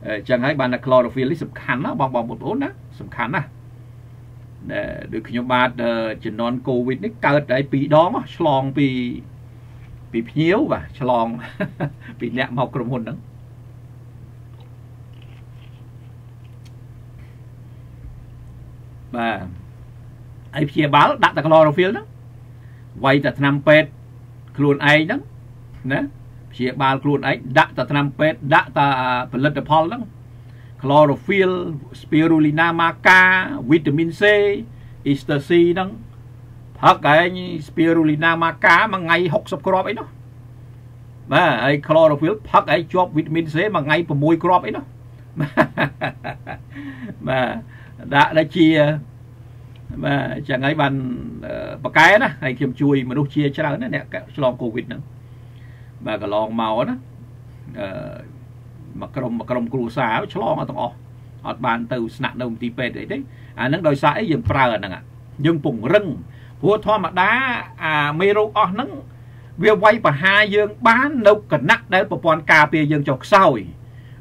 អញ្ចឹងហើយបានតែ chlorophyll នេះសំខាន់ណាបងបងប្អូនណាសំខាន់ណា ដែលដូចខ្ញុំបាទជំនាន់កូវីដនេះកើតតែពីរដងឆ្លងពីពីភ្ញៀវបាទឆ្លង ពីអ្នកមកក្រុមហ៊ុនហ្នឹងបាទហើយព្យាបាលដាក់តែ chlorophyll ហ្នឹងវាយតែថ្នាំពេទ្យខ្លួនឯងហ្នឹងណាព្យាបាលខ្លួនឯងដាក់តែថ្នាំពេទ្យដាក់តែផលិតផលហ្នឹង chlorophyll spirulina maca វីតាមីន C Easter C ហ្នឹងផឹកឯង spirulina maca មួយថ្ងៃ60គ្រាប់អីនោះបាទហើយ chlorophyll ផឹកឯងជាប់វីតាមីន C មួយថ្ងៃ6គ្រាប់អីនោះបាទដាក់ដូចជាបាទចឹងហើយបានបកែណាហើយខ្ញុំជួយមនុស្សជាច្រើនណាអ្នកឆ្លងកូវីដហ្នឹងបាទកន្លងមកណាអឺ មកក្រុមមកក្រុមគ្រួសារឆ្លងអត់ទាំងអស់អត់បានទៅស្នាក់នៅមន្ទីរពេទ្យអីទេអាហ្នឹងដោយសារអីយើងប្រើអាហ្នឹងយើងពង្រឹងព្រោះធម្មតាអាមេរោគអស់ហ្នឹងវាវាយប្រហារយើងបាននៅគណៈដែលប្រព័ន្ធការពារយើងចុះខ្សោយ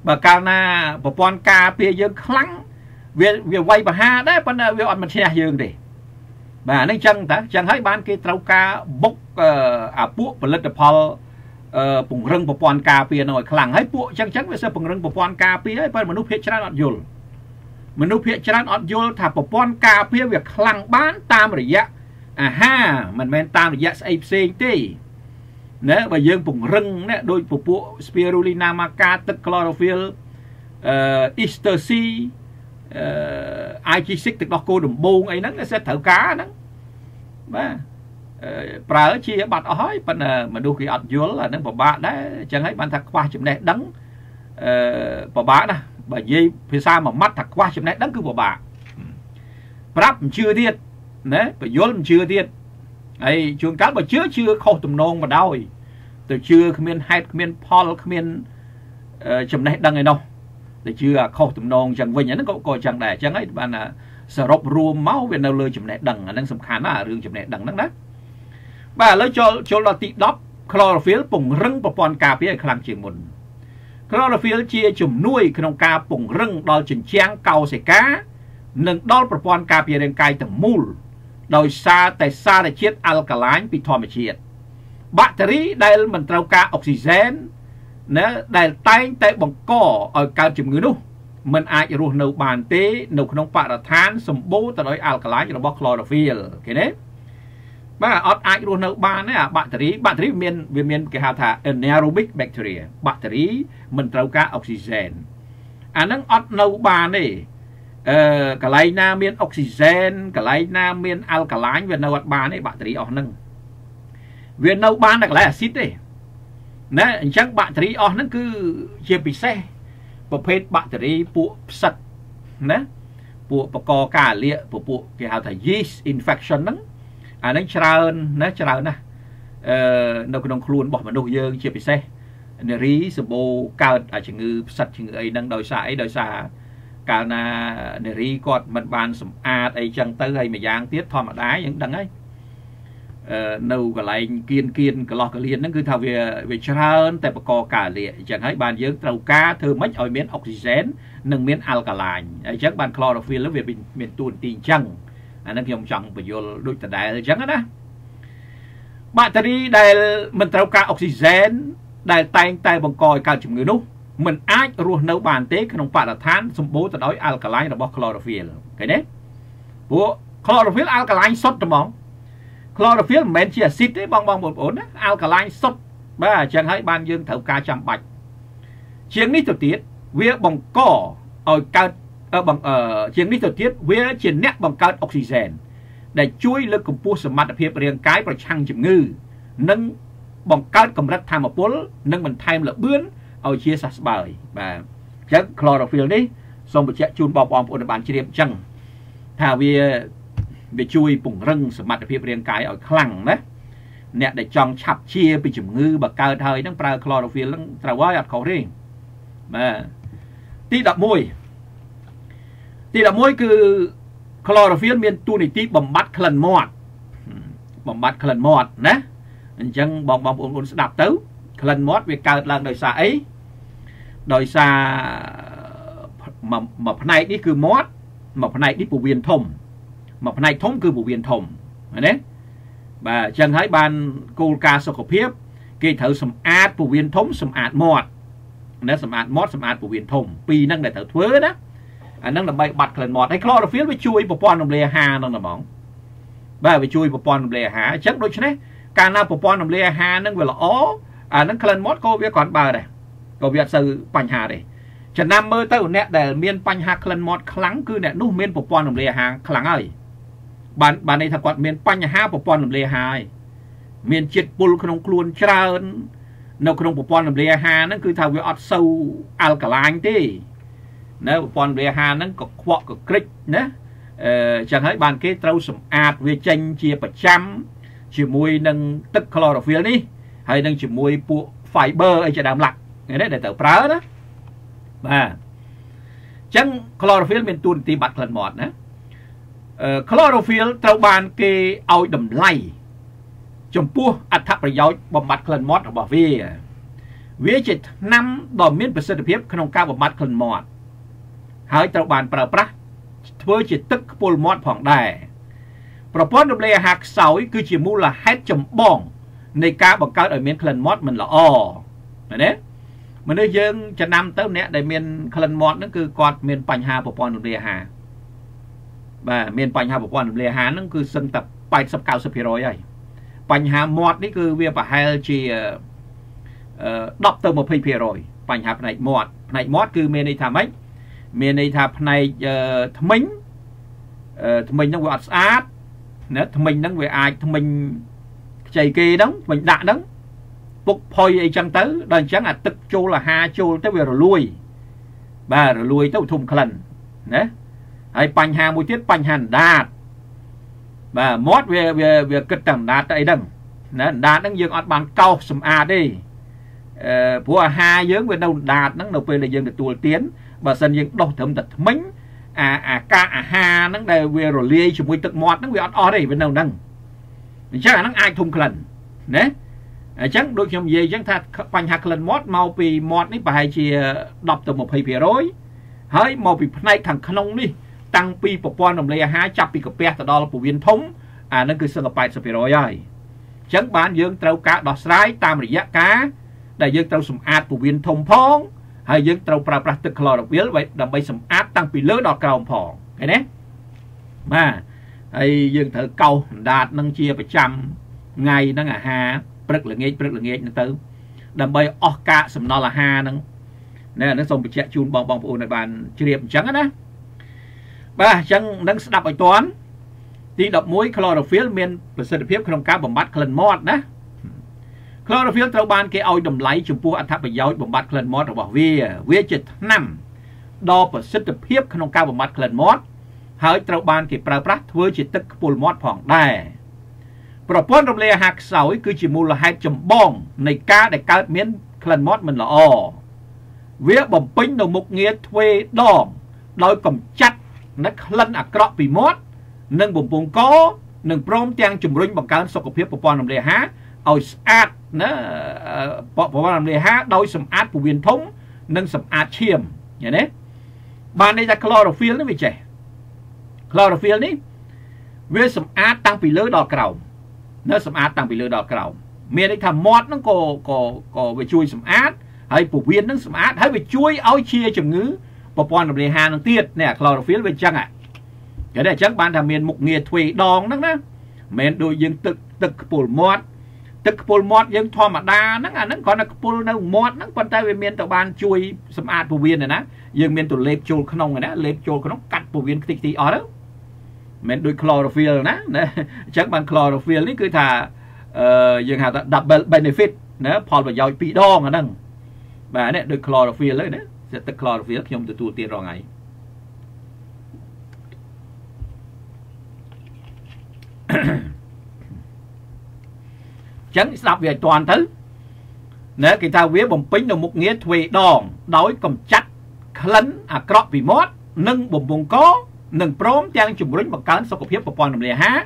បើកាលណាប្រព័ន្ធការពារយើងខ្លាំងវាវាវាយប្រហារដែរប៉ុន្តែវាអត់មកឈ្នះយើងទេបាទហ្នឹងចឹងតាចឹងហើយបានគេត្រូវការបុកអាពួកផលិតផល ពង្រឹងប្រព័ន្ធការពារនោះឲ្យខ្លាំងហើយពួកចឹងចឹងវាសើពង្រឹងប្រព័ន្ធការពារហើយប៉ុន្តែមនុស្សភាគច្រើនអត់យល់មនុស្សភាគច្រើនអត់យល់ថាប្រព័ន្ធការពារវាខ្លាំងបានតាមរយៈអាហារមិនមែនតាមរយៈស្អីផ្សេងទេណាបើយើងពង្រឹងណាដោយពពួក spirulina maca ទឹក chlorophyll អឺ Easter C អឺ IG6 ទឹកដោះគោដំបងអីហ្នឹងសិតត្រូវការហ្នឹងបាទ ប្រើជាបាត់អស់ហើយប៉ុន្តែមនុស្សគេអត់យល់អាហ្នឹងពិបាកដែរអញ្ចឹងហើយបានថាខ្វះចំណេះដឹងអឺពិបាកណាបើនិយាយភាសាមួយម៉ាត់ថាខ្វះចំណេះដឹងគឺពិបាកប្រាប់មិនជឿទៀតណាបញ្យល់មិនជឿទៀតហើយជួនកាលបើជឿជឿខុសទំនងមកដោយទៅជឿគ្មានហេតុគ្មានផលគ្មានចំណេះដឹងឯនោះទៅជឿអាខុសទំនងចឹងវិញហ្នឹងក៏ក៏ចឹងដែរអញ្ចឹងហើយបានសរុបរួមមកវានៅលើចំណេះដឹងអាហ្នឹងសំខាន់ណារឿងចំណេះដឹងហ្នឹងណា បាទឥឡូវចូលចូលដល់ទី10 chlorophyll ពង្រឹងប្រព័ន្ធការពារឲ្យខ្លាំងជាងមុន chlorophyll ជាជំនួយក្នុងការពង្រឹងដល់ជញ្ជាំងកោសិកានិងដល់ប្រព័ន្ធការពាររាងកាយទាំងមូលដោយសារតែសារជាតិអាល់កាឡាញពីធម្មជាតិបាក់តេរីដែលមិនត្រូវការអុកស៊ីហ្សែនណាដែលតែងតែបង្កឲ្យកើតជំងឺនោះมันអាចរស់នៅបានទេ នៅក្នុងបរិស្ថានសម្បូរទៅដោយអាល់កាឡាញរបស់ chlorophyll គេទេ បាទអត់អាចរស់នៅបានទេអាបាក់តេរីបាក់តេរីមានវាមានគេហៅថា anaerobic bacteria បាក់តេរីមិនត្រូវការអុកស៊ីហ្សែនអាហ្នឹងអត់នៅបានទេអឺកន្លែងណាមានអុកស៊ីហ្សែនកន្លែងណាមានអាល់កាឡាញវានៅអត់បានទេបាក់តេរីអស់ហ្នឹងវានៅបានតែកន្លែងអាស៊ីតទេណាអញ្ចឹងបាក់តេរីអស់ហ្នឹងគឺជាពិសេសប្រភេទបាក់តេរីពួកផ្សិតណាពួកបកកការលាកពួកគេហៅថា yeast infection ហ្នឹង អាហ្នឹងច្រើនណាច្រើនណាស់អឺនៅក្នុងខ្លួនរបស់មនុស្សយើងជាពិសេសនារីសម្បូរកើតអាជំងឺផ្សិតជំងឺអីហ្នឹងដោយសារអីដោយសារកាលណានារីគាត់មិនបានសម្អាតអីចឹងទៅហើយម្យ៉ាងទៀតធម្មតាយើងដឹងហើយនៅកន្លែងគៀនគៀនកន្លោះកលៀនហ្នឹងគឺថាវាវាច្រើនតែបកកកាលាអញ្ចឹងហើយបានយើងត្រូវការធ្វើម៉េចឲ្យមានអុកស៊ីហ្សែននិងមានអាល់កាឡាញអញ្ចឹងបាន chlorophyll វាមានតួនាទីអញ្ចឹង អាហ្នឹងខ្ញុំចង់បញ្យល់ដូចដដែលអញ្ចឹងណាបាក់តេរីដែលមិនត្រូវការអុកស៊ីហ្សែនដែលតែងតែបង្កឲ្យកើតជំងឺនោះมันអាចរស់នៅបានទេក្នុងបរិស្ថានសម្បូរទៅដោយអាល់កាឡាញរបស់ chlorophyll ឃើញទេព្រោះ chlorophyll អាល់កាឡាញសុទ្ធហ្មង chlorophyll មិនមែនជាអាស៊ីតទេបងបងបងប្អូនណាអាល់កាឡាញសុទ្ធបាទអញ្ចឹងហើយបានយើងត្រូវការចាំបាច់ជាងនេះទៅទៀតវាបង្កឲ្យកើតបង្ជាងនេះទៅទៀតវាជាអ្នកបង្កើតអុកស៊ីហ្សែនដែលជួយលើកកម្ពស់សមត្ថភាពរាងកាយប្រឆាំងជំងឺនិងបង្កើតកម្រិតធម៌ពល និងបន្ថែមល្បឿនឲ្យជាសះស្បើយបាទអញ្ចឹង chlorophyll នេះសូមបញ្ជាក់ជូនបងប្អូនបានជ្រាបអញ្ចឹងថាវាវាជួយពង្រឹងសមត្ថភាពរាងកាយឲ្យខ្លាំងណាអ្នកដែលចង់ឆាប់ជាពីជំងឺបើកើតហើយហ្នឹងប្រើ chlorophyll ហ្នឹងត្រូវហើយអត់ខុសទេបាទទី11 ទី11គឺ chlorophyll មានតួនាទីបំបត្តិក្លិនមាត់បំបត្តិក្លិនមាត់ណាអញ្ចឹងបងបងប្អូនស្ដាប់ទៅក្លិនមាត់វាកើតឡើងដោយសារអីដោយសារមួយផ្នែកនេះគឺមាត់មួយផ្នែកនេះពោះវៀនធំមួយផ្នែកធំគឺពោះវៀនធំណាបាទអញ្ចឹងហើយបានគោលការណ៍សុខភាព គេត្រូវសម្អាតពោះវៀនធំសម្អាតមាត់ណាសម្អាតមាត់សម្អាតពោះវៀនធំពីរហ្នឹងដែលត្រូវធ្វើណា អាហ្នឹងដើម្បីបាត់ក្លិនមាត់ហើយ chlorophyll វាជួយប្រព័ន្ធរំលាយអាហារហ្នឹងហ្មងបាទវាជួយប្រព័ន្ធរំលាយអាហារអញ្ចឹងដូច្នេះកាលណាប្រព័ន្ធរំលាយអាហារហ្នឹងវាល្អអាហ្នឹងក្លិនមាត់ក៏វាគ្រាន់បើដែរក៏វាអត់សូវបញ្ហាទេចំណាំមើលទៅអ្នកដែលមានបញ្ហាក្លិនមាត់ខ្លាំងគឺអ្នកនោះមានប្រព័ន្ធរំលាយអាហារខ្លាំងហើយបានបានន័យថាគាត់មានបញ្ហាប្រព័ន្ធរំលាយអាហារហើយមានជាតិពុលក្នុងខ្លួនច្រើននៅក្នុងប្រព័ន្ធរំលាយអាហារហ្នឹងគឺថាវាអត់សូវអាល់កាឡាញទេ នៅប្រព័ន្ធរំលាយអាហារហ្នឹងក៏ខ្វក់ក៏ក្រិចណាអឺចឹងហើយបានគេត្រូវសម្អាតវាចេញជាប្រចាំជាមួយនឹងទឹក chlorophyll នេះហើយនឹងជាមួយពួក fiber អីជាដើមឡាក់នេះដែលត្រូវប្រើណាបាទអញ្ចឹង chlorophyll មានតួនាទីបាត់ក្លិនមាត់ណាអឺ chlorophyll ត្រូវបានគេឲ្យតម្លៃចំពោះអត្ថប្រយោជន៍បំបត្តិក្លិនមាត់របស់វា វាជាថ្នាំដ៏មានប្រសិទ្ធភាពក្នុងការបំបត្តិក្លិនមាត់ ហើយត្រូវបានប្រើប្រាស់ធ្វើជាទឹកខ្ពុលមាត់ផងដែរប្រព័ន្ធរំលាយអាហារខ្សោយគឺជាមូលហេតុចម្បង នៃការបង្កើតឲ្យមានក្លិនមាត់មិនល្អមែនទេមនុស្សយើងចំណាំទៅអ្នកដែលមានក្លិនមាត់ហ្នឹងគឺគាត់មានបញ្ហាប្រព័ន្ធរំលាយអាហារបាទមានបញ្ហាប្រព័ន្ធរំលាយអាហារហ្នឹងគឺសឹងតែ80 90%ហើយបញ្ហាមាត់នេះគឺវាប្រហែលជា10ទៅ20%បញ្ហាផ្នែកមាត់ផ្នែកមាត់គឺមានន័យថាម៉េច មានន័យថាផ្នែកថ្មិញថ្មិញហ្នឹងវាអត់ស្អាតណាថ្មិញហ្នឹងវាអាចថ្មិញខ្ចីគេហ្នឹងថ្មិញដាក់ហ្នឹងពុកផុយអីចឹងទៅដល់អញ្ចឹងអាទឹកចូលអាហារចូលទៅវារលួយបាទរលួយទៅធំក្លិនណាហើយបញ្ហាមួយទៀតបញ្ហាអណ្ដាតបាទមាត់វាវាវាគិតតែអណ្ដាតទៅអីហ្នឹងណាអណ្ដាតហ្នឹងយើងអត់បានកោសសម្អាតទេអឺ ព្រោះអាហារយើងវានៅអណ្ដាតហ្នឹងនៅពេលដែលយើងទទួលទានបើសិនយើងដោះត្រឹមតែថ្មិញអាអាកាអាហារហ្នឹងដែលវារលាយជាមួយទឹកមាត់ហ្នឹងវាអត់អស់ទេវានៅហ្នឹងអញ្ចឹងអាហ្នឹងអាចធំក្លិនណាអញ្ចឹងដូចខ្ញុំនិយាយអញ្ចឹងថាបញ្ហាក្លិនមាត់មកពីមាត់នេះប្រហែលជា10ទៅ20%ហើយមកពីផ្នែកខាងក្នុងនេះតាំងពីប្រព័ន្ធរំលាយអាហារចាប់ពីកាពះទៅដល់ពោះវៀនធំអានឹងគឺសឹងតែ80%ហើយអញ្ចឹងបានយើងត្រូវការដោះស្រាយតាមរយៈការ ដែលយើងត្រូវសម្អាតពោះវៀនធំផងហើយយើងត្រូវប្រើប្រាស់ទឹក chlorophyll ដើម្បីសម្អាតតាំងពីលើដល់ក្រោមផងឃើញទេបាទហើយយើងត្រូវកោសអណ្ដាតនឹងជាប្រចាំថ្ងៃហ្នឹងអាហារព្រឹកល្ងាចព្រឹកល្ងាចហ្នឹងទៅ ដើម្បីអស់កាកសំណល់អាហារហ្នឹងណែនេះសូមបញ្ជាក់ជូនបងបងប្អូនឲ្យបានជ្រាបអញ្ចឹងណាបាទអញ្ចឹងនឹងស្ដាប់ឲ្យតាន់ទី11 chlorophyll មានប្រសិទ្ធភាពក្នុងការបំបត្តិក្លិនមាត់ណា chlorophyll ត្រូវបានគេឲ្យតម្លៃចំពោះអត្ថប្រយោជន៍បំបត្តិក្លិនមាត់របស់វា វាជាថ្នាំដ៏ប្រសិទ្ធភាពក្នុងការបំបត្តិក្លិនមាត់ហើយត្រូវបានគេប្រើប្រាស់ធ្វើជាទឹកខ្ពុលមាត់ផងដែរប្រព័ន្ធរំលាយអាហារខ្សោយគឺជាមូលហេតុចម្បងនៃការដែលកើតមានក្លិនមាត់មិនល្អវាបំពេញនៅមុខងារទ្វេដងដោយកំចាត់នៅក្លិនអាក្រក់ពីមាត់និងបំពង់កនិងព្រមទាំងជំរុញបង្កើនសុខភាពប្រព័ន្ធរំលាយអាហារ ឲ្យស្អាតណាប្រព័ន្ធរំលាយអាហារដោយសម្អាតពោះវៀនធំ និងសម្អាតឈាមឃើញទេបានន័យថា chlorophyll នេះវាចេះ chlorophyll នេះវាសម្អាតតាំងពីលើដល់ក្រោមនៅសម្អាតតាំងពីលើដល់ក្រោមមានន័យថាមាត់ហ្នឹងក៏ក៏ក៏វាជួយសម្អាតហើយពោះវៀនហ្នឹងសម្អាតហើយវាជួយឲ្យជាជំងឺប្រព័ន្ធរំលាយអាហារនឹងទៀតនេះ chlorophyll វាអញ្ចឹងហ่ะគេតែអញ្ចឹងបានថាមានមុខងារទ្វេដងហ្នឹងណាមិនដូចយើងទឹកទឹកខ្ពុលមាត់ ទឹកខ្ពុលមាត់យើងធម្មតាហ្នឹងអាហ្នឹងគ្រាន់តែខ្ពុលនៅមាត់ហ្នឹងប៉ុន្តែវាមានទៅបានជួយសម្អាតពោះវៀនណាយើងមានទៅលេបចូលក្នុងណាលេបចូលក្នុងកាត់ពោះវៀនខ្ទេចខ្ទីអស់ទៅមិនដូច chlorophyll ណាណាអញ្ចឹងបាន chlorophyll នេះគឺថាអឺយើងហៅថា double benefit ណាផលប្រយោជន៍ពីរដងអាហ្នឹងបាទនេះដូច chlorophyll ហ្នឹងណាទឹក chlorophyll ខ្ញុំទទួលទានរងថ្ងៃ ចឹងស្ដាប់វាឲ្យតាន់ទៅណាគេថាវាបំពេញនៅមុខងារទ្វេដង ដោយកំចាត់ក្លិនអាក្រក់ពីមាត់និងបំពង់កនិងព្រមទាំងជំរុញបង្កើនសុខភាពប្រព័ន្ធរំលាយអាហារ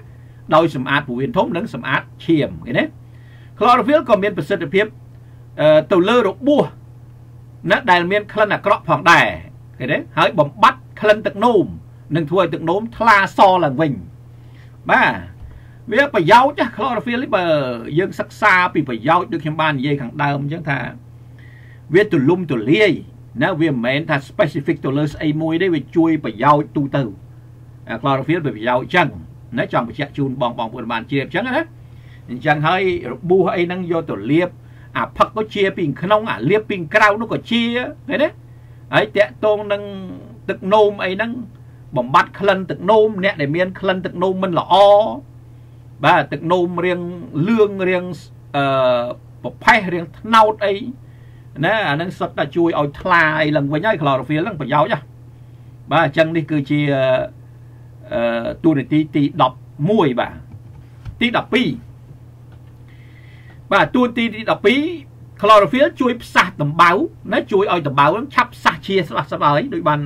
ដោយសម្អាតពោះវៀនធំនិងសម្អាតឈាមឃើញទេ chlorophyll ក៏មានប្រសិទ្ធភាពទៅលើរបួសណាដែលមានក្លិនអាក្រក់ផងដែរឃើញទេហើយបំបត្តិក្លិនទឹកនោមនឹងធ្វើឲ្យទឹកនោមថ្លាសឡើងវិញបាទ វាប្រយោជន៍ចា chlorophyll នេះបើយើងសិក្សាពីប្រយោជន៍ដូចខ្ញុំបាននិយាយខាងដើមអញ្ចឹងថាវាទូលំទូលាយណាវាមិនមែនថា specific ទៅលើស្អីមួយទេវាជួយប្រយោជន៍ទូទៅ chlorophyll វាប្រយោជន៍អញ្ចឹងណាចង់បញ្ជាក់ជូនបងបងប្អូនបានជ្រាបអញ្ចឹងណាអញ្ចឹងហើយរបួសអីហ្នឹងយកទៅលាបអាផឹកក៏ជាពីក្នុងអាលៀបពីក្រៅនោះក៏ជាឃើញទេហើយតាក់តងនឹងទឹកនោមអីហ្នឹងបំបត្តិក្លិនទឹកនោមអ្នកដែលមានក្លិនទឹកនោមមិនល្អ បាទទឹកនោមរៀងលឿងរៀងអឺប្រផេះរៀងថ្នោតអីណាអានឹងសុទ្ធតែជួយឲ្យថ្លាអីឡើងវិញហើយ chlorophyll ហ្នឹងប្រយោជន៍ហ៎បាទអញ្ចឹងនេះគឺជាអឺទូនាទីទី11បាទទី12បាទទូនាទីទី12 chlorophyll ជួយផ្សះដំបៅណាជួយឲ្យដំបៅហ្នឹងឆាប់ផ្សះជាស្លាស់ស្បាយដោយបាន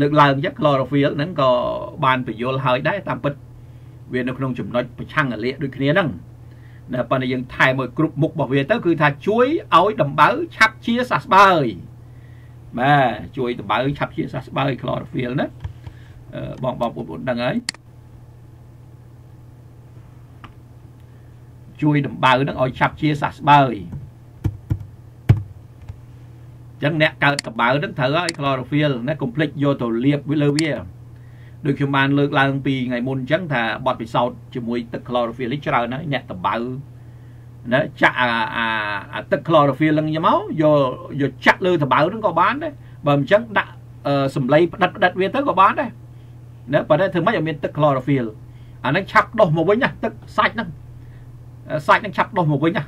លើកឡើងអញ្ចឹង chlorophyll ហ្នឹងក៏បានបញ្យល់ហើយដែរតាមពិត វានៅក្នុងចំណុចប្រឆាំងអលិកដូចគ្នាហ្នឹងតែប៉ុន្តែយើងថែមមួយគ្រប់មុខរបស់វាទៅគឺថាជួយឲ្យដំបៅឆាប់ជាសះស្បើយបាទជួយដំបៅឆាប់ជាសះស្បើយ chlorophyll ណាបងបងប្អូនដឹងហើយជួយដំបៅនឹងឲ្យឆាប់ជាសះស្បើយចឹងអ្នកកើតកបៅនឹងត្រូវឲ្យ chlorophyll ណាកុំភ្លេចយកទៅលាបលើវា ដូចខ្ញុំបានលើកឡើងពីថ្ងៃមុនអញ្ចឹងថាបទពិសោធន៍ជាមួយទឹក chlorophyll នេះច្រើនហើយអ្នកតបៅណាចាក់អាអាទឹក chlorophyll ហ្នឹងមកយកយកចាក់លើតបៅហ្នឹងក៏បានដែរបើមិនអញ្ចឹងដាក់សំឡីផ្ដិតផ្ដិតវាទៅក៏បានដែរណាប៉ុន្តែធ្វើម៉េចឲ្យមានទឹក chlorophyll អាហ្នឹងឆាប់ដុះមកវិញណាទឹកសាច់ហ្នឹងសាច់ហ្នឹងឆាប់ដុះមកវិញណា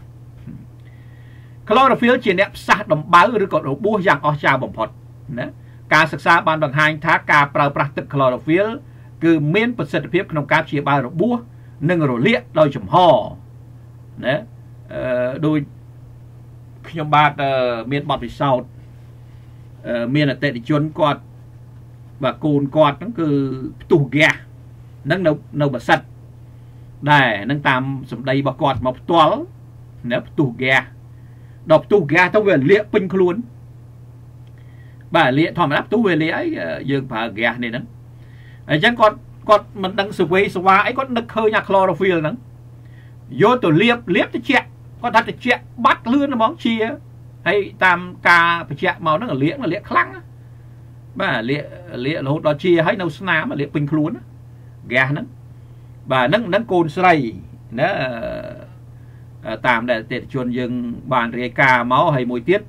chlorophyll ជាអ្នកផ្សះដំបៅឬក៏របួសយ៉ាងអស្ចារ្យបំផុតណា ការសិក្សាបានបង្ហាញថាការប្រើប្រាស់ទឹក chlorophyll គឺមានប្រសិទ្ធភាពក្នុងការព្យាបាលរបួសនិងរលាកដោយចំហណាអឺដូចខ្ញុំបាទមានបទពិសោធន៍មានអតិថិជនគាត់បាទកូនគាត់ហ្នឹងគឺផ្ទុះហ្គាសហ្នឹងនៅនៅបសិទ្ធដែរហ្នឹងតាមសម្ដីរបស់គាត់មកផ្ទាល់ណាផ្ទុះហ្គាសដល់ផ្ទុះហ្គាសទៅវាលាកពេញខ្លួន បាទលាកធម្មតាផ្ទុះវាលាកអីយើងប្រើ gas នេះហ្នឹងអញ្ចឹងគាត់គាត់មិនដឹងសវេសវាអីគាត់នឹកឃើញអា chlorophyll ហ្នឹងយកទៅលាបលាបតិចគាត់ថាតិចបាត់លឿនហ្មងជាហើយតាមការបញ្ជាក់មកហ្នឹងលាកលាកខ្លាំងបាទលាកលាករហូតដល់ជាហើយនៅស្នាមលាកពេញខ្លួន gas ហ្នឹងបាទហ្នឹងហ្នឹងកូនស្រីណាតាមដែលអតិថិជនយើងបានរាយការណ៍មកហើយមួយទៀត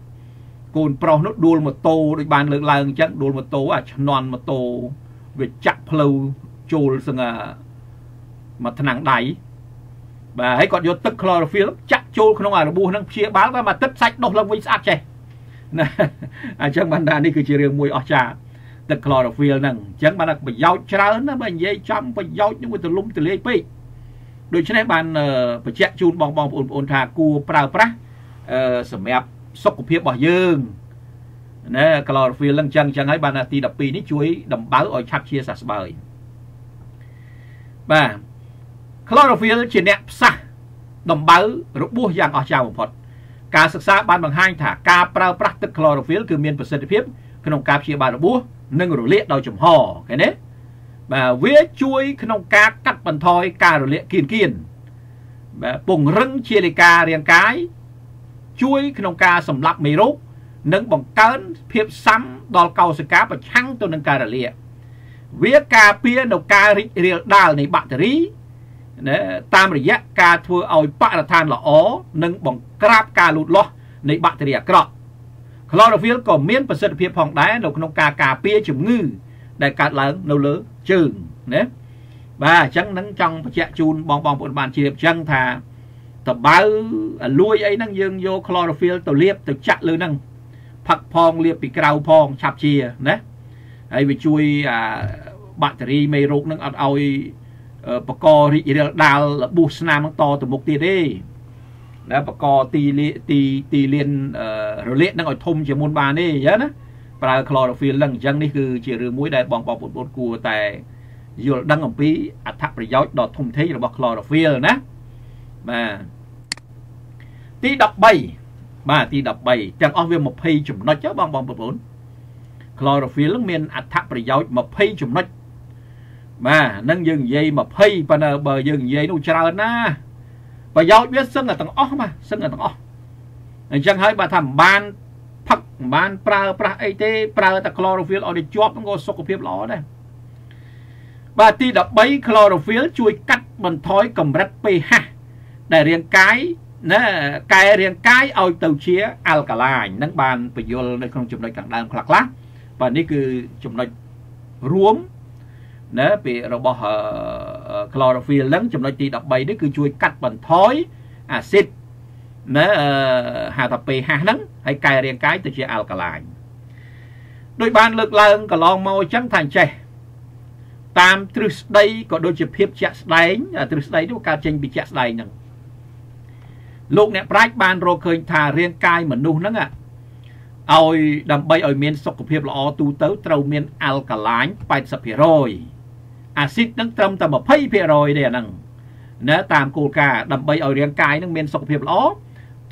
កូនប្រុសនោះដួលម៉ូតូដូចបានលើកឡើងអញ្ចឹងដួលម៉ូតូអាឆ្នន់ម៉ូតូវាចាក់ផ្លូវចូលសឹងមកថ្នាំងដៃបាទហើយគាត់យកទឹក chlorophyll ចាក់ចូលក្នុងអារបួសហ្នឹងព្យាបាលក៏មកទឹកសាច់ដុសឡើងវិញស្អាតចេះណាអញ្ចឹងបានថានេះគឺជារឿងមួយអស្ចារ្យទឹក chlorophyll ហ្នឹងអញ្ចឹងបានប្រយោជន៍ច្រើនណាបើនិយាយចំប្រយោជន៍នេះវាទលំទលាយពេកដូច្នេះបានបញ្ជាក់ជូនបងបងប្អូនប្អូនថាគួរប្រើប្រាស់សម្រាប់ សុខភាពរបស់យើងណា chlorophyll ហ្នឹងចឹងចឹងហើយបានទី12នេះជួយដំបៅឲ្យឆាប់ជាសះស្បើយបាទ chlorophyll ជាអ្នកផ្សះដំបៅរបួសយ៉ាងអស្ចារ្យបំផុតការសិក្សាបានបង្ហាញថាការប្រើប្រាស់ទឹក chlorophyll គឺមានប្រសិទ្ធភាពក្នុងការព្យាបាលរបួសនិងរលាកដោយចំហឃើញទេបាទវាជួយក្នុងការកាត់បន្ថយការរលាកគៀនគៀនបាទពង្រឹងជាលិការាងកាយ ជួយក្នុងការសម្លាប់មេរោគនិងបង្កើនភាពស៊ាំដល់កោសិកាប្រឆាំងទៅនឹងការរលាកវាការពារនៅការរីករាលដាលនៃបាក់តេរីណាតាមរយៈការធ្វើឲ្យបរិស្ថានល្អនិងបង្ក្រាបការលូតលាស់នៃបាក់តេរីអាក្រក់ Chlorophyll ក៏មានប្រសិទ្ធភាពផងដែរនៅក្នុងការការពារជំងឺដែលកើតឡើងនៅលើជើងណាបាទអញ្ចឹងនឹងចង់បញ្ជាក់ជូនបងបងប្អូនបានជ្រាបអញ្ចឹងថា តបៅលួយអីហ្នឹងយើងយក chlorophyll ទៅលាបទៅចាក់លើហ្នឹងផឹកផងលាបពីក្រៅផងឆាប់ជាណាហើយវាជួយអាបាក់តេរីមេរោគហ្នឹងអត់ឲ្យបករីករាលដាលរបួសស្នាមហ្នឹងតទៅមុខទៀតទេណាបកទីទីទីលៀនរលាកហ្នឹងឲ្យធំជាមុនបានទេអញ្ចឹងណាប្រើ chlorophyll ហ្នឹងអញ្ចឹងនេះគឺជារឿងមួយដែលបងបងប្អូនគួរតែយល់ដឹងអំពីអត្ថប្រយោជន៍ដ៏ធំធេងរបស់ chlorophyll ណា បាទទី13បាទទី13ទាំងអស់វា20ចំណុចបងបងប្អូន chlorophyll មានអត្ថប្រយោជន៍20ចំណុចបាទនឹងយើងនិយាយ20ប៉ុន្តែបើយើងនិយាយនោះច្រើនណាប្រយោជន៍វាសឹងតែទាំងអស់បាទសឹងតែទាំងអស់អញ្ចឹងហើយបើថាមិនបានផឹកមិនបានប្រើប្រាស់អីទេប្រើតែ chlorophyll ឲ្យជាប់ក៏សុខភាពល្អដែរបាទទី13 chlorophyll ជួយកាត់បន្ថយកម្រិត pH ដែលរាងកាយណាកែរាងកាយឲ្យទៅជាអាល់កាឡាញនឹងបានបញ្យលនៅក្នុងចំណុចខាងដើមខ្លះខ្លះបាទនេះគឺចំណុចរួមណាពីរបស់ chlorophyll ហ្នឹងចំណុចទី13នេះគឺជួយកាត់បន្ថយអាស៊ីតណាហៅថា pH ហ្នឹងហើយកែរាងកាយទៅជាអាល់កាឡាញដោយបានលើកឡើងកន្លងមកអញ្ចឹងថាអញ្ចេះតាមទ្រឹស្ដីក៏ដូចជាភាពជាក់ស្ដែងទ្រឹស្ដីនោះកើតចេញពីជាក់ស្ដែងហ្នឹង លោកអ្នកប្រាជ្ញបានរកឃើញថារាងកាយមនុស្សហ្នឹងឲ្យដើម្បីឲ្យមានសុខភាពល្អទូទៅត្រូវមានអាល់កាឡាញ80%អាស៊ីតនឹងត្រឹមតែ20%ទេអាហ្នឹងណាតាមគោលការណ៍ដើម្បីឲ្យរាងកាយនឹងមានសុខភាពល្អ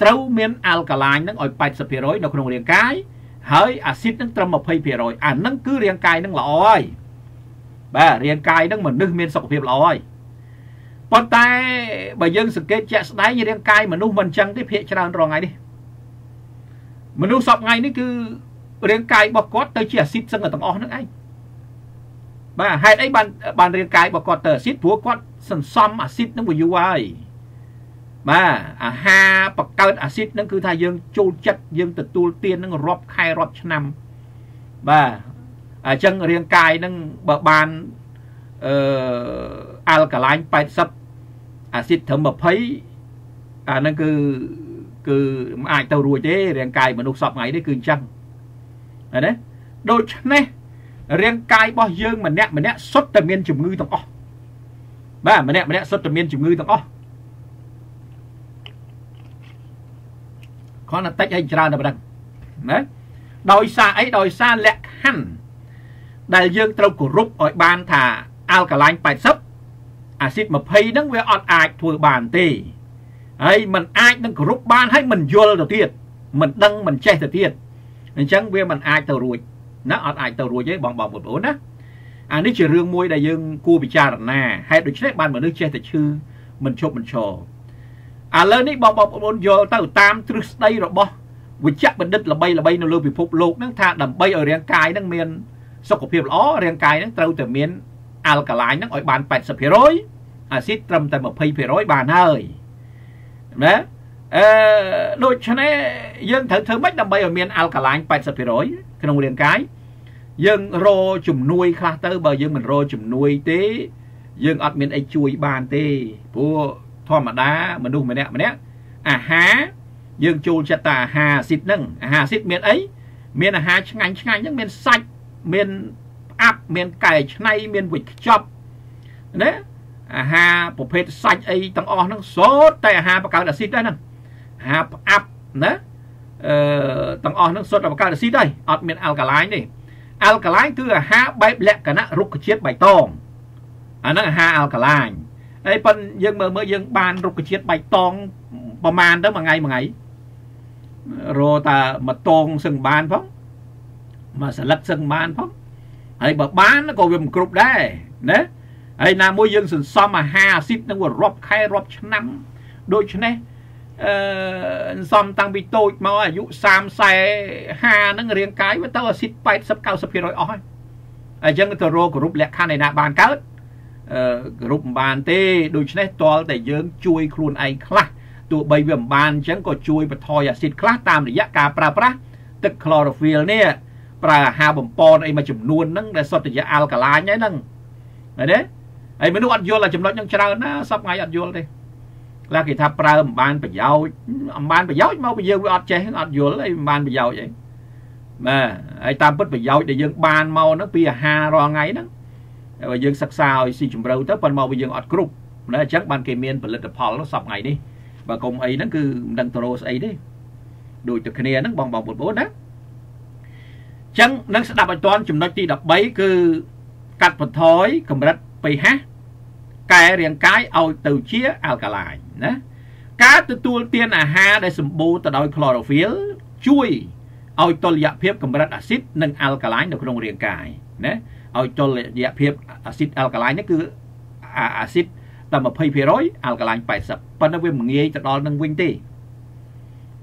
ត្រូវមានអាល់កាឡាញនឹងឲ្យ80%នៅក្នុងរាងកាយហើយអាស៊ីតនឹងត្រឹម20%អាហ្នឹងគឺរាងកាយនឹងល្អហើយបាទរាងកាយនឹងមនុស្សមានសុខភាពល្អហើយ ប៉ុន្តែបើយើងសង្កេតជាក់ស្ដែងរាងកាយមនុស្សមិនចឹងទេភាកច្រើនរងថ្ងៃនេះមនុស្សសពថ្ងៃនេះគឺរាងកាយរបស់គាត់ទៅជាអាស៊ីតសឹងទាំងអស់ហ្នឹងឯងបាទហេតុអីបានបានរាងកាយរបស់គាត់ទៅអាស៊ីតព្រោះគាត់សន្សំអាស៊ីតនឹងវាយូរហើយបាទអាហារបង្កើតអាស៊ីតនឹងគឺថាយើងចូលចិត្តយើងទទួលទាននឹងរាប់ខែរាប់ឆ្នាំបាទអញ្ចឹងរាងកាយនឹងបើបានអឺអាល់កាឡាញ80 អាស៊ីតត្រឹម20អានឹងគឺគឺមិនអាចទៅរួចទេរាងកាយមនុស្សសពថ្ងៃនេះគឺអញ្ចឹងណាដូច្នេះរាងកាយរបស់យើងម្នាក់ម្នាក់សុទ្ធតែមានជំងឺទាំងអស់បាទម្នាក់ម្នាក់សុទ្ធតែមានជំងឺទាំងអស់គ្រាន់តែតិចឲ្យច្រើនតែប៉ុណ្្នឹងណាដោយសារអីដោយសារលក្ខខណ្ឌដែលយើងត្រូវគោរពឲ្យបានថាអាល់កាឡាញ80 អាស៊ីត20ហ្នឹងវាអត់អាចធ្វើបានទេហើយมันអាចនឹងគោរពបានហើយมันយល់ទៅទៀតมันដឹងมันចេះទៅទៀតអញ្ចឹងវាมันអាចទៅរួចណាអត់អាចទៅរួចទេបងបងប្អូនណាអានេះជារឿងមួយដែលយើងគួរពិចារណាហេតុដូច្នេះបានមនុស្សចេះតែឈឺមិនឈប់មិនឈរឥឡូវនេះបងបងប្អូនយល់ទៅតាមទ្រឹស្ដីរបស់វិជ្ជបណ្ឌិតល្បីល្បីនៅលើពិភពលោកហ្នឹងថាដើម្បីឲ្យរាងកាយហ្នឹងមានសុខភាពល្អរាងកាយហ្នឹងត្រូវតែមាន អាល់កាឡាញហ្នឹងឲ្យបាន80%អាស៊ីតត្រឹមតែ20%បានហើយណាអឺដូច្នេះយើងត្រូវធ្វើម៉េចដើម្បីឲ្យមានអាល់កាឡាញ80%ក្នុងរាងកាយយើងរជំនួយខ្លះទៅបើយើងមិនរជំនួយទេ យើងអត់មានអីជួយបានទេព្រោះធម្មតាមនុស្សម្នាក់ម្នាក់អាហារយើងចូលចិត្តតែអាហារអាស៊ីតហ្នឹងអាហារអាស៊ីតមានអីមានអាហារឆ្ងាញ់ឆ្ងាញ់ហ្នឹងមានសាច់មានផ្អាប់មានកែច្នៃមានវិចខ្ចប់ណាអាហារប្រភេទសាច់អីទាំងអស់ហ្នឹងសូត្រតែអាហារបង្កើតអាស៊ីតដែរហ្នឹងអាហារផ្អាប់ណាអឺទាំងអស់ហ្នឹងសុទ្ធតែបង្កើតអាស៊ីតហើយអត់មានអាល់កាឡាញទេអាល់កាឡាញគឺអាហារបែបលក្ខណៈរុក្ខជាតិបៃតងអាហ្នឹងអាហារអាល់កាឡាញហើយប៉ុនយើងមើលមើលយើងបានរុក្ខជាតិបៃតងប្រមាណទៅមួយថ្ងៃមួយថ្ងៃរតាមកតងសឹងបានផងមកសន្លឹកសឹងបានផង ហើយបើបានក៏វាមិនគ្រប់ដែរណាហើយណាមួយយើងសន្សំអាហារអាស៊ីតនឹងរាប់ខែរាប់ឆ្នាំដូច្នេះអឺសន្សំតាំងពីតូចមកអាយុ30 40 50ហ្នឹងរាងកាយវាទៅអាស៊ីត80 90%អស់ហើយអញ្ចឹងទៅរកគ្រប់លក្ខខណ្ឌឯណាបានកើតអឺគ្រប់មិនបានទេដូច្នេះតលតែយើងជួយខ្លួនឯងខ្លះទោះបីវាមិនបានអញ្ចឹងក៏ជួយបន្ថយអាស៊ីតខ្លះតាមរយៈការប្រើប្រាស់ទឹក chlorophyll នេះ ប្រើអាហារបំពន់អីមួយចំនួនហ្នឹងដែលសុទ្ធតែជាអាល់កាឡាញហ្នឹងឃើញទេហើយមនុស្សអត់យល់តែចំណុចហ្នឹងច្រើនណាសពថ្ងៃអត់យល់ទេខ្លះគេថាប្រើមិនបានប្រយោជន៍មិនបានប្រយោជន៍មកពីយើងវាអត់ចេះអត់យល់អីមិនបានប្រយោជន៍អីបាទហើយតាមពិតប្រយោជន៍ដែលយើងបានមកហ្នឹងពីអាហាររាល់ថ្ងៃហ្នឹងបើយើងសិក្សាឲ្យស៊ីជម្រៅទៅប៉ុន្តែមកវិញយើងអត់គ្រប់ណាអញ្ចឹងបានគេមានផលិតផលសពថ្ងៃនេះបើកុំអីហ្នឹងគឺមិនដឹងទៅរកស្អីទេដូចតែគ្នាហ្នឹងបងបងប្អូនណា ចឹងនឹងស្ដាប់ឲ្យតាន់ចំណុចទី13គឺកាត់បន្ថយកម្រិត pH កែរាងកាយឲ្យទៅជាអាល់កាឡាញណាការទទួលទានអាហារដែលសម្បូរទៅដោយ chlorophyll ជួយឲ្យតុល្យភាពកម្រិតអាស៊ីតនិងអាល់កាឡាញនៅក្នុងរាងកាយណាឲ្យតុល្យភាពអាស៊ីតអាល់កាឡាញនេះគឺអាស៊ីតតែ20%អាល់កាឡាញ80ប៉ុន្តែវាមិនងាយទៅដល់នឹងវិញទេ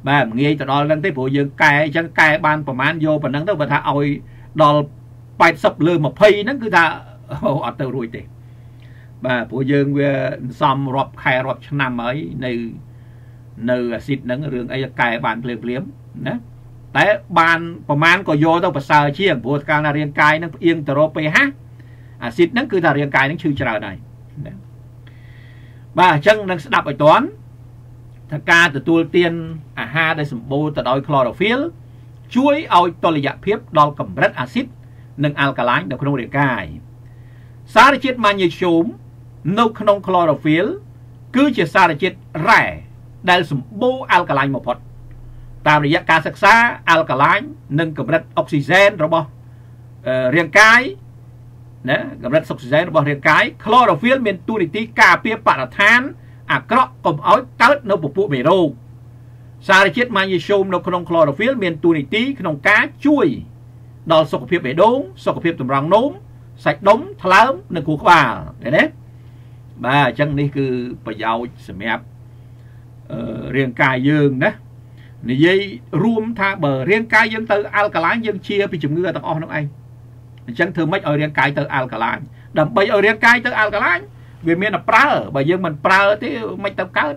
បាទមិនងាយទៅដល់នឹងទេព្រោះយើងកែអញ្ចឹងកែបានប្រហែលយកប៉ុណ្ណឹងទៅបើថាឲ្យដល់80លើ20ហ្នឹងគឺថាអត់ទៅរួចទេបាទព្រោះយើងវាសំរាប់ខែរាប់ឆ្នាំហើយនៅនៅអាស៊ីតហ្នឹងរឿងអីកែបានភ្លាមភ្លាមណាតែបានប្រមាណក៏យកទៅប្រសើរជាងព្រោះកាលណារាងកាយហ្នឹងផ្អៀងទៅរក pH អាស៊ីតហ្នឹងគឺថារាងកាយហ្នឹងឈឺច្រើនហើយណាបាទអញ្ចឹងនឹងស្ដាប់ឲ្យតន់ថាការទទួលទាន អាហារដែលសម្បូរទៅដោយ chlorophyll ជួយឲ្យតុល្យភាពដល់កម្រិតអាស៊ីតនិងអាល់កាឡាញនៅក្នុងរាងកាយសារជាតិម៉ាញ៉េស្យូមនៅក្នុង chlorophyll គឺជាសារជាតិរ៉ែដែលសម្បូរអាល់កាឡាញបំផុតតាមរយៈការសិក្សាអាល់កាឡាញនិងកម្រិតអុកស៊ីហ្សែនរបស់រាងកាយណាកម្រិតអុកស៊ីហ្សែនរបស់រាងកាយ chlorophyll មានតួនាទីការពារបរិស្ថានអាក្រក់កុំឲ្យកើតនៅពពួកមេរោគ សារជាតិម៉ាញ៉េស្យូមនៅក្នុង chlorophyll មានតួនាទីក្នុងការជួយដល់សុខភាពបេះដូងសុខភាពតម្រង់នោមសាច់ដុំថ្លើមនិងខួរក្បាលឃើញទេបាទអញ្ចឹងនេះគឺប្រយោជន៍សម្រាប់រាងកាយយើងណានិយាយរួមថាបើរាងកាយយើងទៅអាល់កាឡាញយើងជាពីជំងឺទាំងអស់នោះឯងអញ្ចឹងធ្វើម៉េចឲ្យរាងកាយទៅអាល់កាឡាញដើម្បីឲ្យរាងកាយទៅអាល់កាឡាញវាមានតែប្រើបើយើងមិនប្រើទេមិនទៅកើត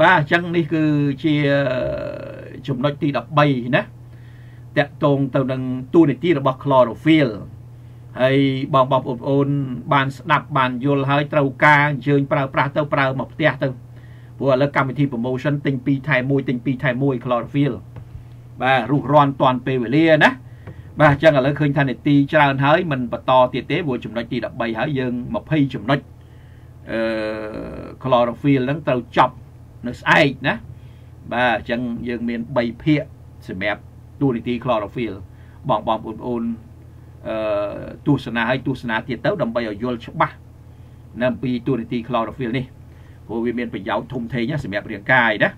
បាទអញ្ចឹងនេះគឺជាចំណុចទី13ណាតកតងទៅនឹងទូនីតិរបស់ chlorophyll ហើយបងបងប្អូនបានស្ដាប់បានយល់ហើយត្រូវការអញ្ជើញប្រើប្រាស់ទៅប្រើមកផ្ទះទៅព្រោះឥឡូវកម្មវិធី promotion ទិញ2ថែ1ទិញ2ថែ1 chlorophyll បាទរុះរាន់តាន់ពេលវេលាណាបាទអញ្ចឹងឥឡូវឃើញថានីតិច្រើនហើយមិនបន្តទៀតទេព្រោះចំណុចទី13ហើយយើង20ចំណុចអឺ chlorophyll ហ្នឹងត្រូវចប់ នៅស្អែកណាបាទអញ្ចឹងយើងមាន3ភាគសម្រាប់ទូនីតិ chlorophyll បងបងប្អូនអឺទស្សនាឲ្យទស្សនាទៀតទៅដើម្បីឲ្យយល់ច្បាស់នៅអំពីទូនីតិ chlorophyll នេះព្រោះវាមានប្រយោជន៍ធំធេងសម្រាប់រាងកាយណា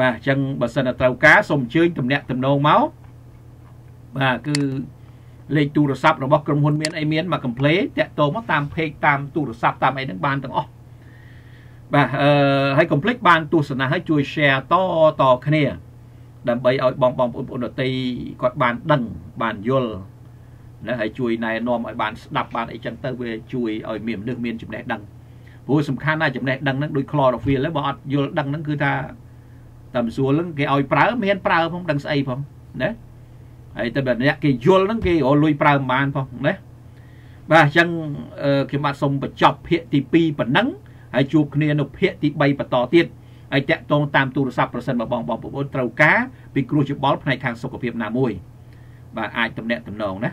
បាទអញ្ចឹងបើសិនតែត្រូវការសូមអញ្ជើញទំនាក់ទំនងមកបាទគឺលេខទូរស័ព្ទរបស់ក្រុមហ៊ុនមានអីមានមក complain តាក់ទងមកតាម page តាមទូរស័ព្ទតាមអីហ្នឹងបានទាំងអស់ បាទអឺហើយកុំភ្លេចបានទស្សនាឲ្យជួយ share តតគ្នា ដើម្បីឲ្យបងបងប្អូនប្អូនដតីគាត់បានដឹងបានយល់ណាហើយជួយណែនាំឲ្យបានស្ដាប់បានអីចឹងទៅវាជួយឲ្យមានមនុស្សមានចំណេះដឹងព្រោះសំខាន់ណាស់ចំណេះដឹងហ្នឹងដូច chlorophyll ហ្នឹងបើអត់យល់ដឹងហ្នឹងគឺថាតាមសួរហ្នឹងគេឲ្យប្រើមានប្រើផងដឹងស្អីផងណាហើយតែបើអ្នកគេយល់ហ្នឹងគេរលុយប្រើមិនបានផងណាបាទអញ្ចឹងខ្ញុំបាទសូមបញ្ចប់ភាគទី2ប៉ុណ្ណឹង ហើយជួបគ្នានៅភាគទី3បន្តទៀតហើយតាក់ទងតាមទូរស័ព្ទប្រសិនបើបងបងប្អូនត្រូវការពីគ្រូច្បល់ផ្នែកខាងសុខភាពណាមួយបាទអាចតំណាក់តំណងណា